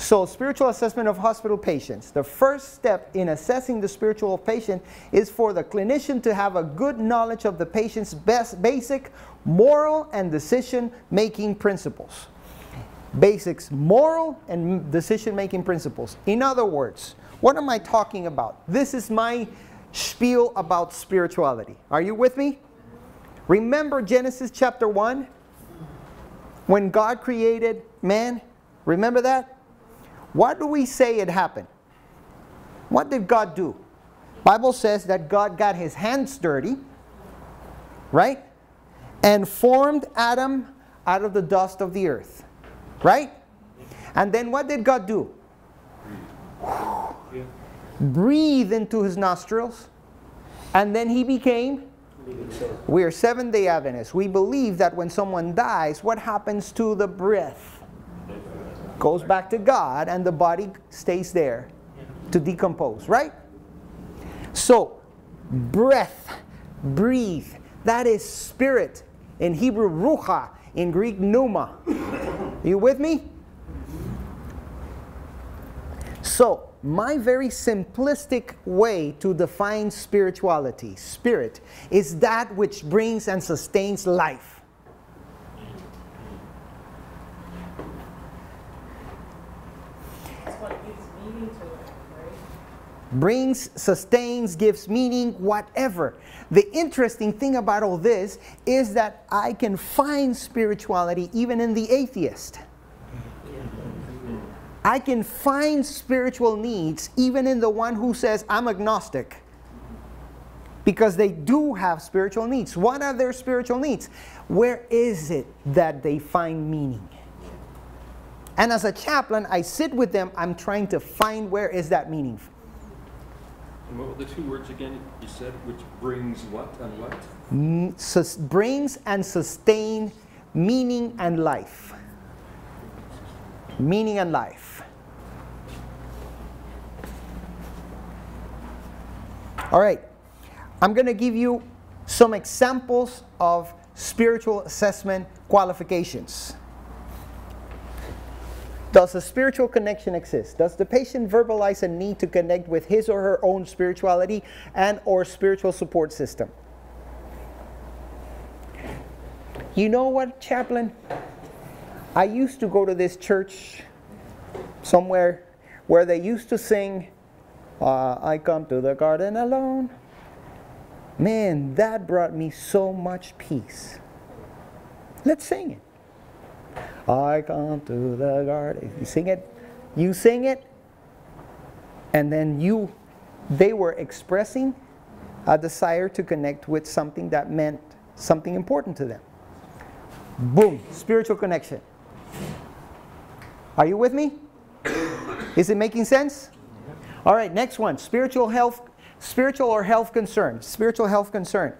So, spiritual assessment of hospital patients. The first step in assessing the spiritual patient is for the clinician to have a good knowledge of the patient's best basic moral and decision making principles. Basics, moral and decision making principles. In other words, what am I talking about? This is my spiel about spirituality. Are you with me? Remember Genesis chapter 1? When God created man? Remember that? What do we say it happened? What did God do? Bible says that God got his hands dirty, right? And formed Adam out of the dust of the earth. Right? And then what did God do? Breathe into his nostrils. And then he became we are Seventh day Adventists. We believe that when someone dies, what happens to the breath? Goes back to God and the body stays there to decompose, right? So, breath, breathe, that is spirit. In Hebrew, ruach. In Greek, pneuma. you with me? So, my very simplistic way to define spirituality, spirit, is that which brings and sustains life. That's what gives meaning to it, right? Brings, sustains, gives meaning, whatever. The interesting thing about all this is that I can find spirituality even in the atheist. I can find spiritual needs even in the one who says, I'm agnostic. Because they do have spiritual needs. What are their spiritual needs? Where is it that they find meaning? And as a chaplain, I sit with them, I'm trying to find where is that meaning. And what were the two words again you said, which brings what and what? M- sus- brings and sustain meaning and life. Meaning and life. All right, I'm going to give you some examples of spiritual assessment qualifications. Does a spiritual connection exist? Does the patient verbalize a need to connect with his or her own spirituality and or spiritual support system? You know what, chaplain? I used to go to this church somewhere where they used to sing, uh, I come to the garden alone. Man, that brought me so much peace. Let's sing it. I come to the garden. You sing it, you sing it, and then you, they were expressing a desire to connect with something that meant something important to them. Boom, spiritual connection. Are you with me? Is it making sense? All right, next one spiritual health, spiritual or health concern. Spiritual health concern.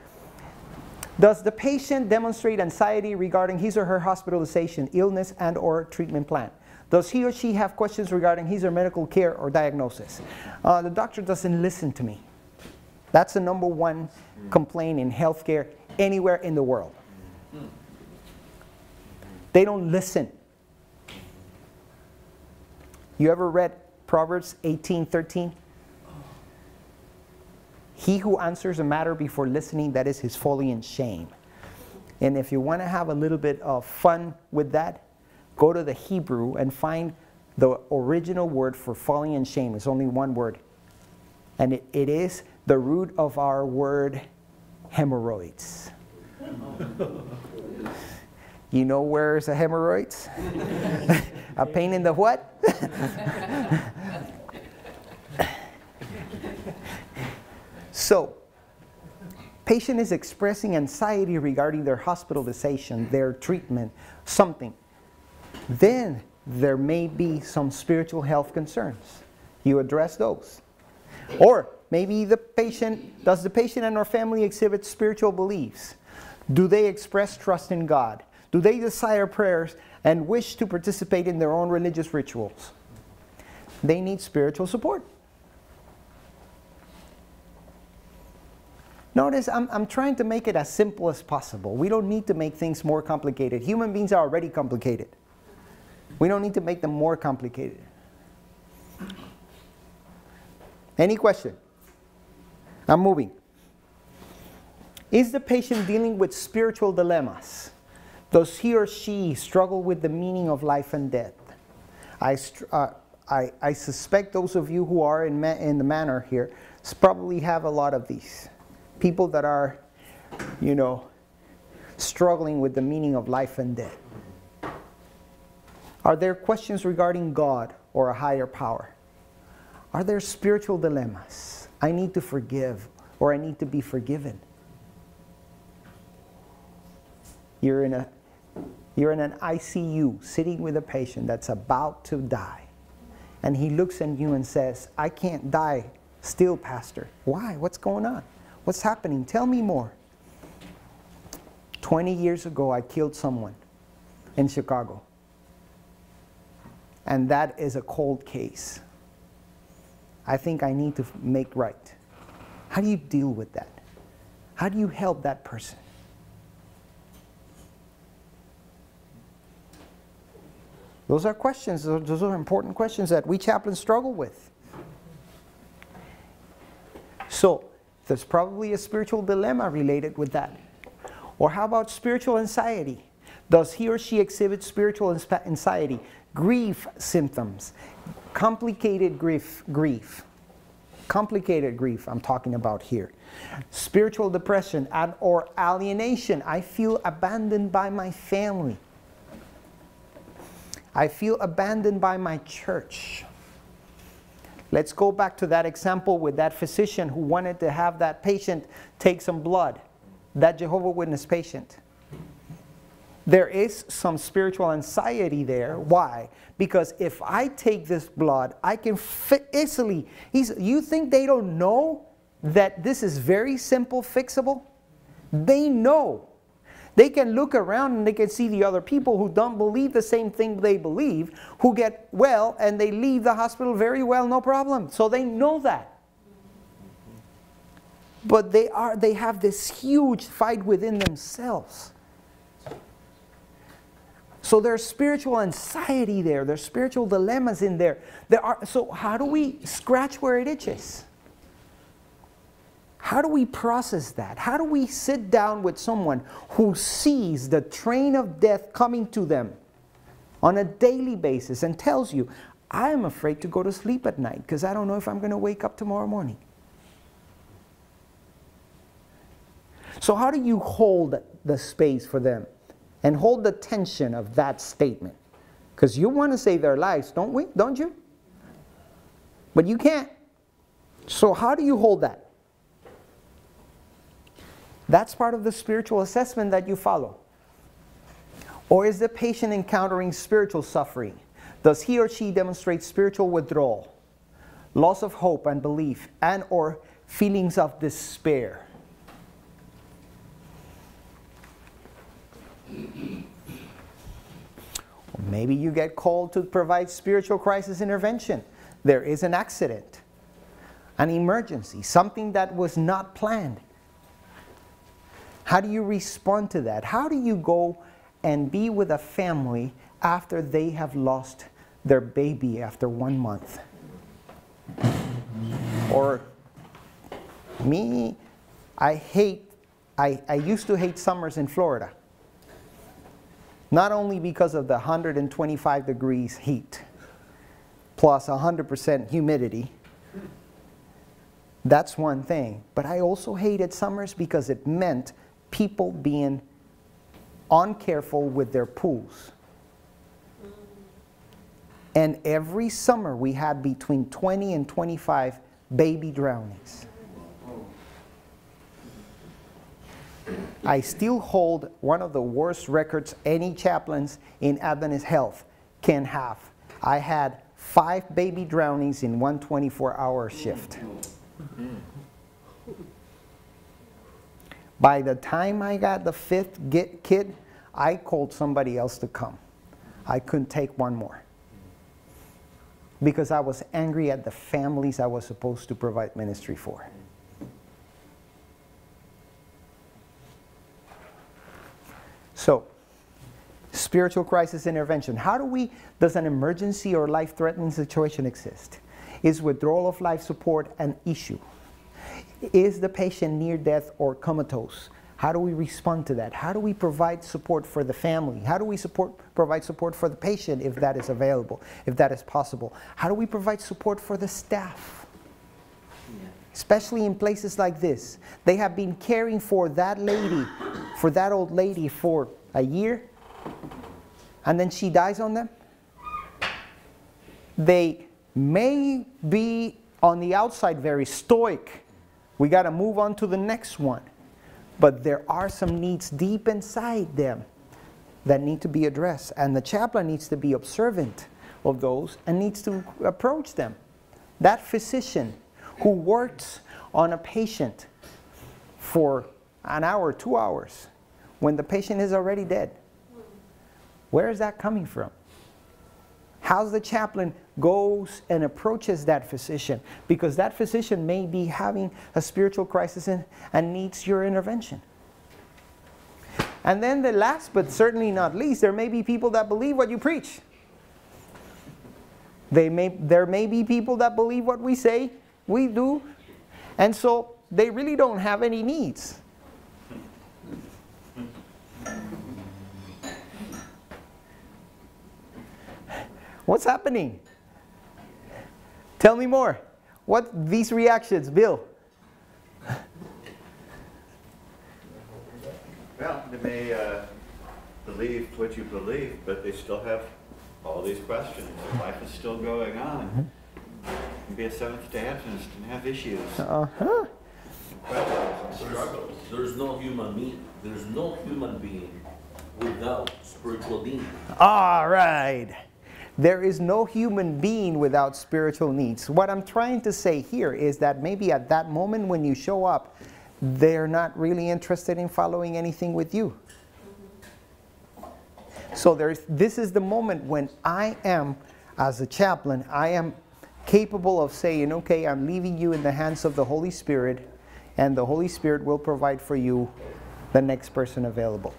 Does the patient demonstrate anxiety regarding his or her hospitalization, illness, and or treatment plan? Does he or she have questions regarding his or medical care or diagnosis? Uh, the doctor doesn't listen to me. That's the number one complaint in healthcare anywhere in the world. They don't listen. You ever read Proverbs 18:13? He who answers a matter before listening, that is his folly and shame. And if you want to have a little bit of fun with that, go to the Hebrew and find the original word for folly and shame. It's only one word. And it, it is the root of our word hemorrhoids. you know where's a hemorrhoids? a pain in the what? So, patient is expressing anxiety regarding their hospitalization, their treatment, something. Then there may be some spiritual health concerns. You address those. Or maybe the patient, does the patient and our family exhibit spiritual beliefs? Do they express trust in God? Do they desire prayers and wish to participate in their own religious rituals? They need spiritual support. Notice I'm, I'm trying to make it as simple as possible. We don't need to make things more complicated. Human beings are already complicated. We don't need to make them more complicated. Any question? I'm moving. Is the patient dealing with spiritual dilemmas? Does he or she struggle with the meaning of life and death? I, uh, I, I suspect those of you who are in, in the manor here probably have a lot of these people that are, you know, struggling with the meaning of life and death? Are there questions regarding God or a higher power? Are there spiritual dilemmas? I need to forgive or I need to be forgiven. You're in a you're in an ICU sitting with a patient that's about to die. And he looks at you and says, I can't die still, Pastor. Why? What's going on? What's happening? Tell me more. 20 years ago, I killed someone in Chicago. And that is a cold case. I think I need to make right. How do you deal with that? How do you help that person? Those are questions, those are important questions that we chaplains struggle with. So, there's probably a spiritual dilemma related with that. Or how about spiritual anxiety? Does he or she exhibit spiritual anxiety, grief symptoms, complicated grief, grief, complicated grief I'm talking about here, spiritual depression and or alienation. I feel abandoned by my family. I feel abandoned by my church. Let's go back to that example with that physician who wanted to have that patient take some blood, that Jehovah Witness patient. there is some spiritual anxiety there. Why? Because if I take this blood, I can easily. He's, you think they don't know that this is very simple, fixable? They know. They can look around and they can see the other people who don't believe the same thing they believe, who get well and they leave the hospital very well, no problem. So they know that. But they are they have this huge fight within themselves. So there's spiritual anxiety there, there's spiritual dilemmas in there. There are so how do we scratch where it itches? How do we process that? How do we sit down with someone who sees the train of death coming to them on a daily basis and tells you, I am afraid to go to sleep at night because I don't know if I'm going to wake up tomorrow morning? So, how do you hold the space for them and hold the tension of that statement? Because you want to save their lives, don't we? Don't you? But you can't. So, how do you hold that? That's part of the spiritual assessment that you follow. Or is the patient encountering spiritual suffering? Does he or she demonstrate spiritual withdrawal, loss of hope and belief, and or feelings of despair? Maybe you get called to provide spiritual crisis intervention. There is an accident, an emergency, something that was not planned. How do you respond to that? How do you go and be with a family after they have lost their baby after one month? Or me, I hate, I, I used to hate summers in Florida. Not only because of the 125 degrees heat plus 100% humidity, that's one thing. But I also hated summers because it meant people being uncareful with their pools. And every summer we had between 20 and 25 baby drownings. I still hold one of the worst records any chaplains in Adventist health can have. I had five baby drownings in one 24 hour shift. Mm-hmm. By the time I got the fifth get kid, I called somebody else to come. I couldn't take one more. Because I was angry at the families I was supposed to provide ministry for. So, spiritual crisis intervention. How do we, does an emergency or life threatening situation exist? Is withdrawal of life support an issue? Is the patient near death or comatose? How do we respond to that? How do we provide support for the family? How do we support, provide support for the patient if that is available, if that is possible? How do we provide support for the staff? Especially in places like this. They have been caring for that lady, for that old lady for a year, and then she dies on them. They may be on the outside very stoic we got to move on to the next one. But there are some needs deep inside them that need to be addressed. And the chaplain needs to be observant of those and needs to approach them. That physician who works on a patient for an hour, two hours, when the patient is already dead, where is that coming from? How's the chaplain goes and approaches that physician? Because that physician may be having a spiritual crisis and, and needs your intervention. And then the last but certainly not least, there may be people that believe what you preach. They may, there may be people that believe what we say we do, and so they really don't have any needs. What's happening? Tell me more. What these reactions, Bill? Well, they may uh, believe what you believe, but they still have all these questions. Life is still going on. Mm -hmm. be a Seventh Day Adventist and have issues. Uh huh. Struggles. There's no human being. There's no human being without spiritual being. All right. There is no human being without spiritual needs. What I'm trying to say here is that maybe at that moment when you show up, they're not really interested in following anything with you. So there's, this is the moment when I am, as a chaplain, I am capable of saying, okay, I'm leaving you in the hands of the Holy Spirit, and the Holy Spirit will provide for you the next person available.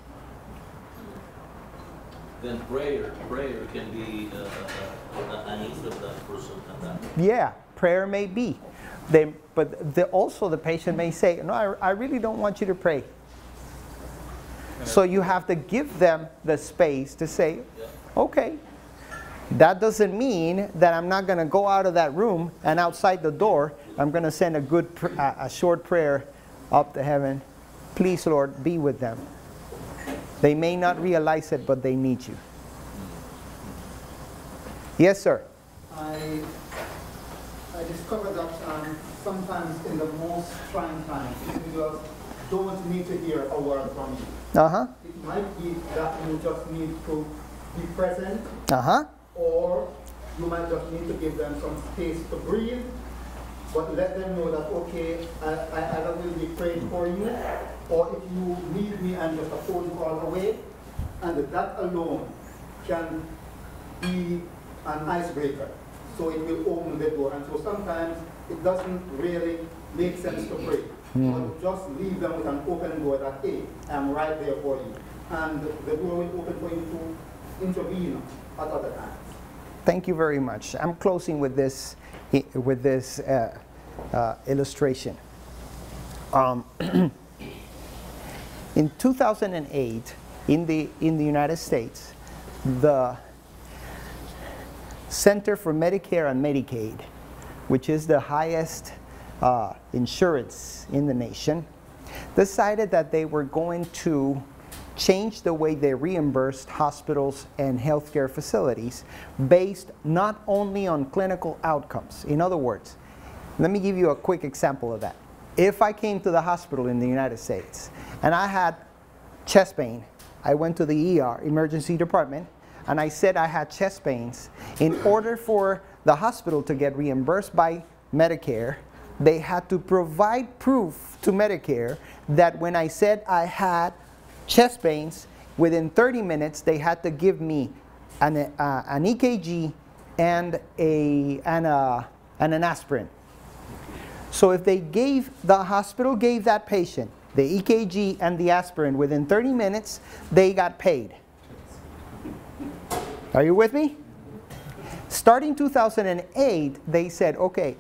Then prayer, prayer can be uh, uh, uh, an answer that person can have. Yeah, prayer may be. They, but the, also the patient may say, no, I, I really don't want you to pray. So you have to give them the space to say, okay, that doesn't mean that I'm not going to go out of that room and outside the door, I'm going to send a good, pr- a a short prayer up to heaven. Please, Lord, be with them. They may not realize it, but they need you. Yes, sir. I, I discovered that um, sometimes in the most trying times, individuals don't need to hear a word from you. Uh huh. It might be that you just need to be present, Uh huh. or you might just need to give them some space to breathe, but let them know that, okay, I, I either will be praying for you, or if you need me, I'm just a phone call away, and that alone can be an icebreaker. So it will open the door. And so sometimes it doesn't really make sense to pray. But just leave them with an open door that, hey, I'm right there for you. And the door will open for you to intervene at other times. Thank you very much. I'm closing with this, with this uh, uh, illustration. Um, in 2008, in the, in the United States, the Center for Medicare and Medicaid, which is the highest uh, insurance in the nation, decided that they were going to change the way they reimbursed hospitals and healthcare facilities based not only on clinical outcomes. In other words, let me give you a quick example of that. If I came to the hospital in the United States and I had chest pain, I went to the ER, emergency department, and I said I had chest pains. In order for the hospital to get reimbursed by Medicare, they had to provide proof to Medicare that when I said I had chest pains, within 30 minutes they had to give me an, uh, an EKG and, a, and, a, and an aspirin. So if they gave, the hospital gave that patient the EKG and the aspirin within 30 minutes, they got paid. Are you with me? Starting 2008, they said, okay,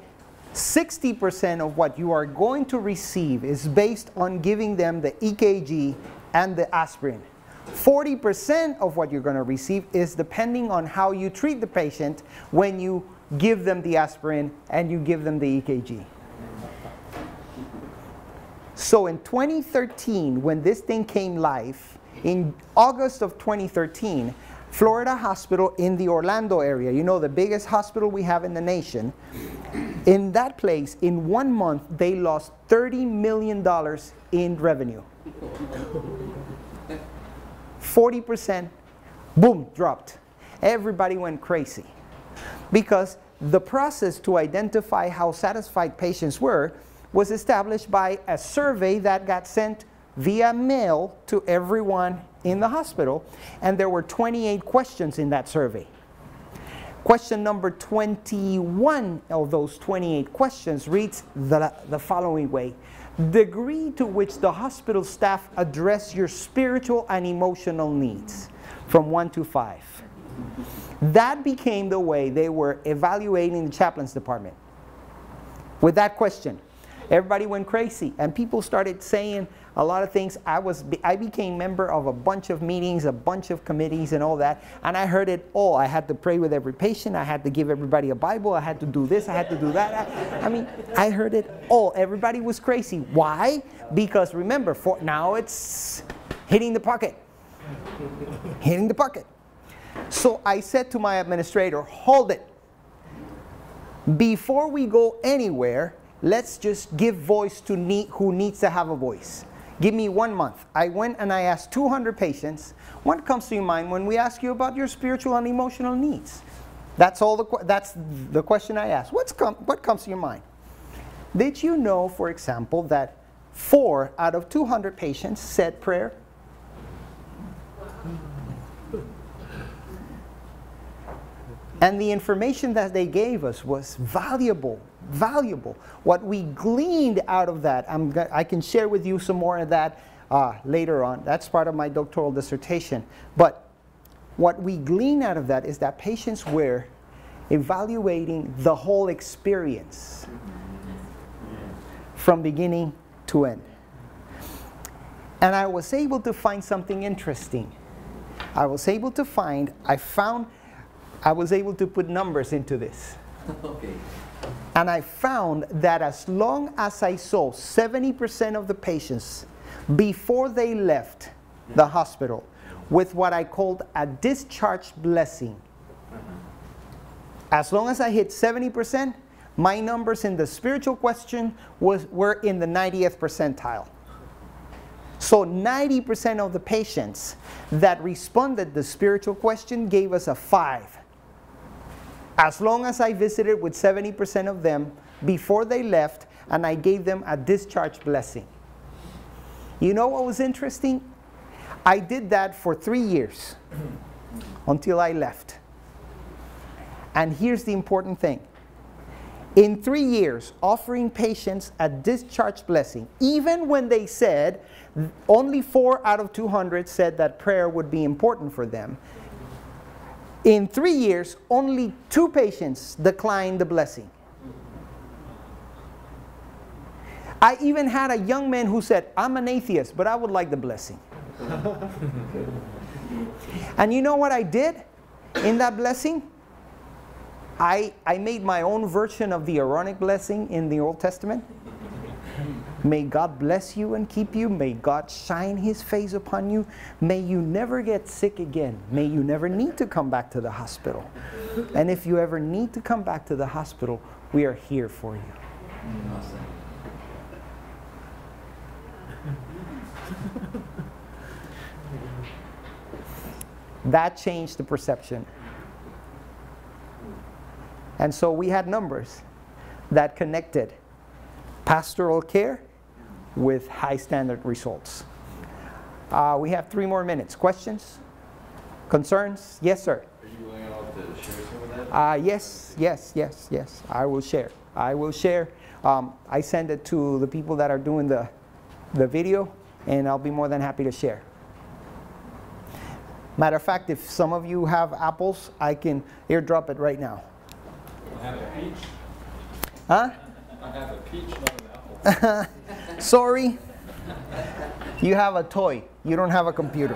60% of what you are going to receive is based on giving them the EKG and the aspirin. 40% of what you're going to receive is depending on how you treat the patient when you give them the aspirin and you give them the EKG. So in 2013, when this thing came live, in August of 2013, Florida Hospital in the Orlando area, you know, the biggest hospital we have in the nation, in that place, in one month, they lost $30 million in revenue. 40%, boom, dropped. Everybody went crazy. Because the process to identify how satisfied patients were was established by a survey that got sent via mail to everyone in the hospital, and there were 28 questions in that survey. Question number 21 of those 28 questions reads the, the following way Degree to which the hospital staff address your spiritual and emotional needs from 1 to 5. That became the way they were evaluating the chaplains department. With that question, everybody went crazy and people started saying a lot of things. I was I became member of a bunch of meetings, a bunch of committees and all that, and I heard it all. I had to pray with every patient, I had to give everybody a Bible, I had to do this, I had to do that. I, I mean, I heard it all. Everybody was crazy. Why? Because remember, for now it's hitting the pocket. hitting the pocket. So I said to my administrator, hold it. Before we go anywhere, let's just give voice to need, who needs to have a voice. Give me one month. I went and I asked 200 patients, what comes to your mind when we ask you about your spiritual and emotional needs? That's all the that's the question I asked. What's com- what comes to your mind? Did you know, for example, that four out of 200 patients said prayer? And the information that they gave us was valuable, valuable. What we gleaned out of that, I'm, I can share with you some more of that uh, later on. That's part of my doctoral dissertation. But what we glean out of that is that patients were evaluating the whole experience from beginning to end. And I was able to find something interesting. I was able to find, I found, I was able to put numbers into this. Okay. And I found that as long as I saw 70% of the patients before they left the hospital with what I called a discharge blessing, as long as I hit 70%, my numbers in the spiritual question was, were in the 90th percentile. So 90% of the patients that responded the spiritual question gave us a 5. As long as I visited with 70% of them before they left and I gave them a discharge blessing. You know what was interesting? I did that for three years until I left. And here's the important thing. In three years, offering patients a discharge blessing, even when they said only four out of 200 said that prayer would be important for them, in three years, only two patients declined the blessing. I even had a young man who said, I'm an atheist, but I would like the blessing. and you know what I did in that blessing? I, I made my own version of the Aaronic blessing in the Old Testament. May God bless you and keep you. May God shine his face upon you. May you never get sick again. May you never need to come back to the hospital. And if you ever need to come back to the hospital, we are here for you. That changed the perception. And so we had numbers that connected pastoral care with high standard results. Uh, we have three more minutes. Questions? Concerns? Yes, sir. Are you willing at all to share some of that? Uh, yes, yes, yes, yes. I will share. I will share. Um, I send it to the people that are doing the, the video, and I'll be more than happy to share. Matter of fact, if some of you have apples, I can airdrop it right now. I have a peach. Huh? I have a peach, not an apple. Sorry. You have a toy. You don't have a computer.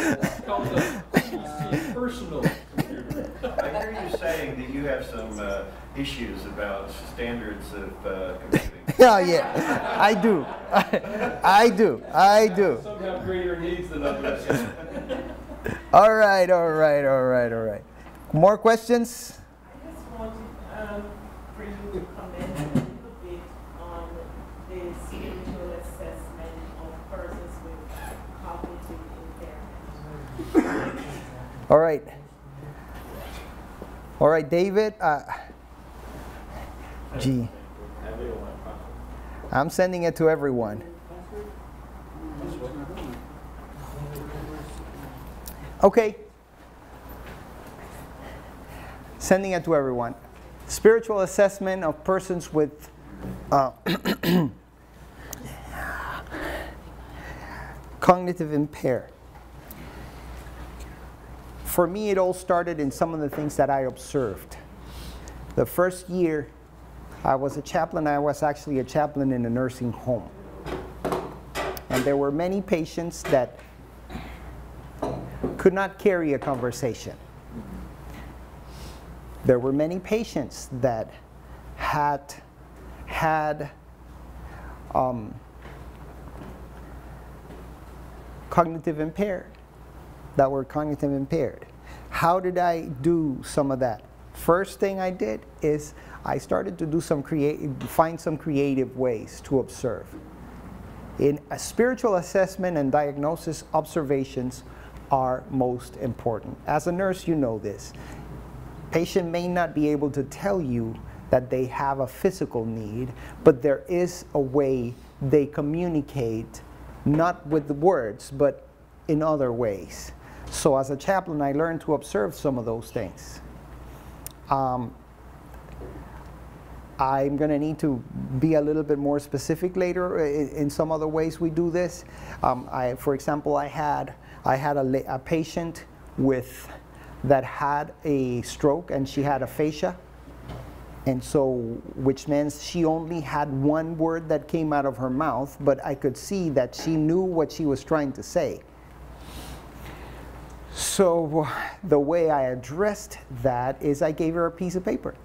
It's called a PC personal computer. I hear you saying that you have some uh, issues about standards of uh, computing. Yeah, yeah. I do. I do. I do. Some have greater needs than others. All right, all right, all right, all right. More questions? I just wanted um, for you to comment a little bit on the spiritual assessment of persons with cognitive impairment. All right. All right, David. Uh, gee. I'm sending it to everyone. Okay. Sending it to everyone. Spiritual assessment of persons with uh, cognitive impair. For me, it all started in some of the things that I observed. The first year I was a chaplain, I was actually a chaplain in a nursing home. And there were many patients that could not carry a conversation. There were many patients that had had um, cognitive impaired, that were cognitive impaired. How did I do some of that? first thing I did is I started to do some create, find some creative ways to observe. In a spiritual assessment and diagnosis, observations are most important. As a nurse, you know this. Patient may not be able to tell you that they have a physical need, but there is a way they communicate, not with the words, but in other ways. So as a chaplain, I learned to observe some of those things. Um, I'm going to need to be a little bit more specific later in, in some other ways we do this. Um, I, for example, I had I had a, a patient with that had a stroke and she had aphasia. And so, which means she only had one word that came out of her mouth, but I could see that she knew what she was trying to say. So, the way I addressed that is I gave her a piece of paper.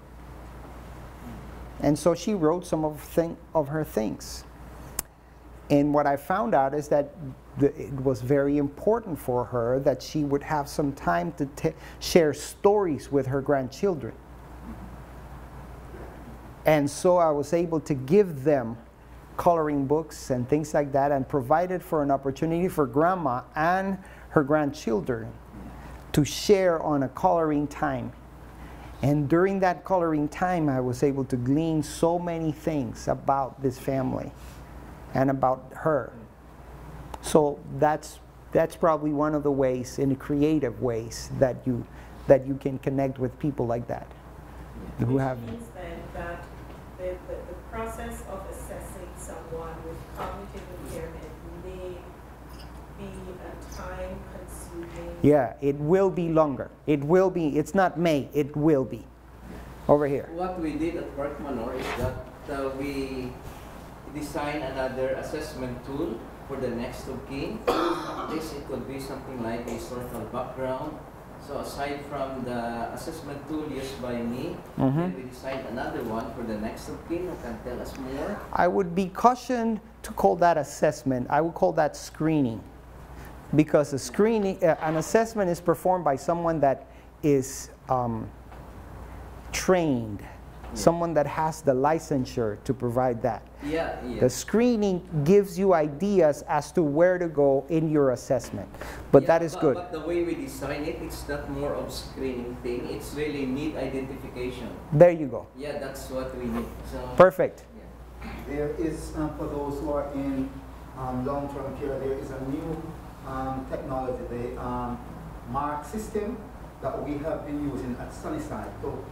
And so she wrote some of, thing, of her things. And what I found out is that the, it was very important for her that she would have some time to share stories with her grandchildren. And so I was able to give them coloring books and things like that and provided for an opportunity for grandma and her grandchildren to share on a coloring time and during that coloring time, I was able to glean so many things about this family and about her. So that's, that's probably one of the ways, in creative ways, that you, that you can connect with people like that. Which who have means then that the, the, the process of assessing someone with cognitive impairment may be a time yeah, it will be longer. It will be. It's not may. It will be. Over here. What we did at Work Manor is that uh, we designed another assessment tool for the next of kin. this it could be something like a historical background. So aside from the assessment tool used by me, mm -hmm. we designed another one for the next of kin who can tell us more. I would be cautioned to call that assessment. I would call that screening because a screening, uh, an assessment is performed by someone that is um, trained, yeah. someone that has the licensure to provide that. Yeah, yeah. The screening gives you ideas as to where to go in your assessment, but yeah, that is but, good. But the way we design it, it's not more of screening thing. It's really need identification. There you go. Yeah, that's what we need. So, Perfect. Yeah. There is, um, for those who are in um, long-term care, there is a new um, technology, the um, MARC system that we have been using at Sunnyside to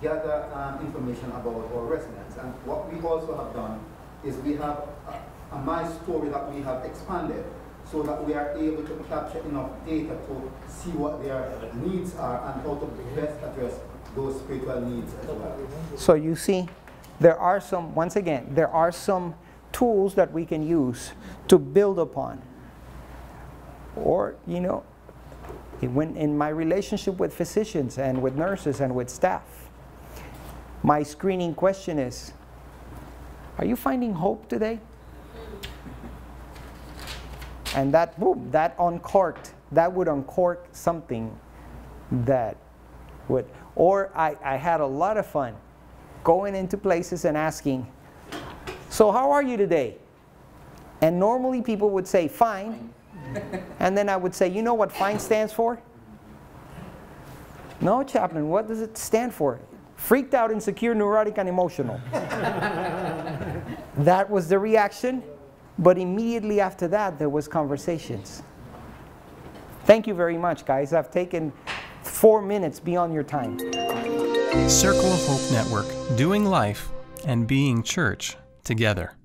gather um, information about our residents. And what we also have done is we have a, a My Story that we have expanded so that we are able to capture enough data to see what their needs are and how to best address those spiritual needs as well. So you see, there are some, once again, there are some tools that we can use to build upon. Or, you know, when in my relationship with physicians and with nurses and with staff, my screening question is, are you finding hope today? And that, boom, that uncorked, that would uncork something that would, or I, I had a lot of fun going into places and asking, so how are you today? And normally people would say, fine. And then I would say, you know what FINE stands for? No, chaplain, what does it stand for? Freaked out, insecure, neurotic, and emotional. that was the reaction, but immediately after that, there was conversations. Thank you very much, guys. I've taken four minutes beyond your time. Circle of Hope Network, doing life and being church together.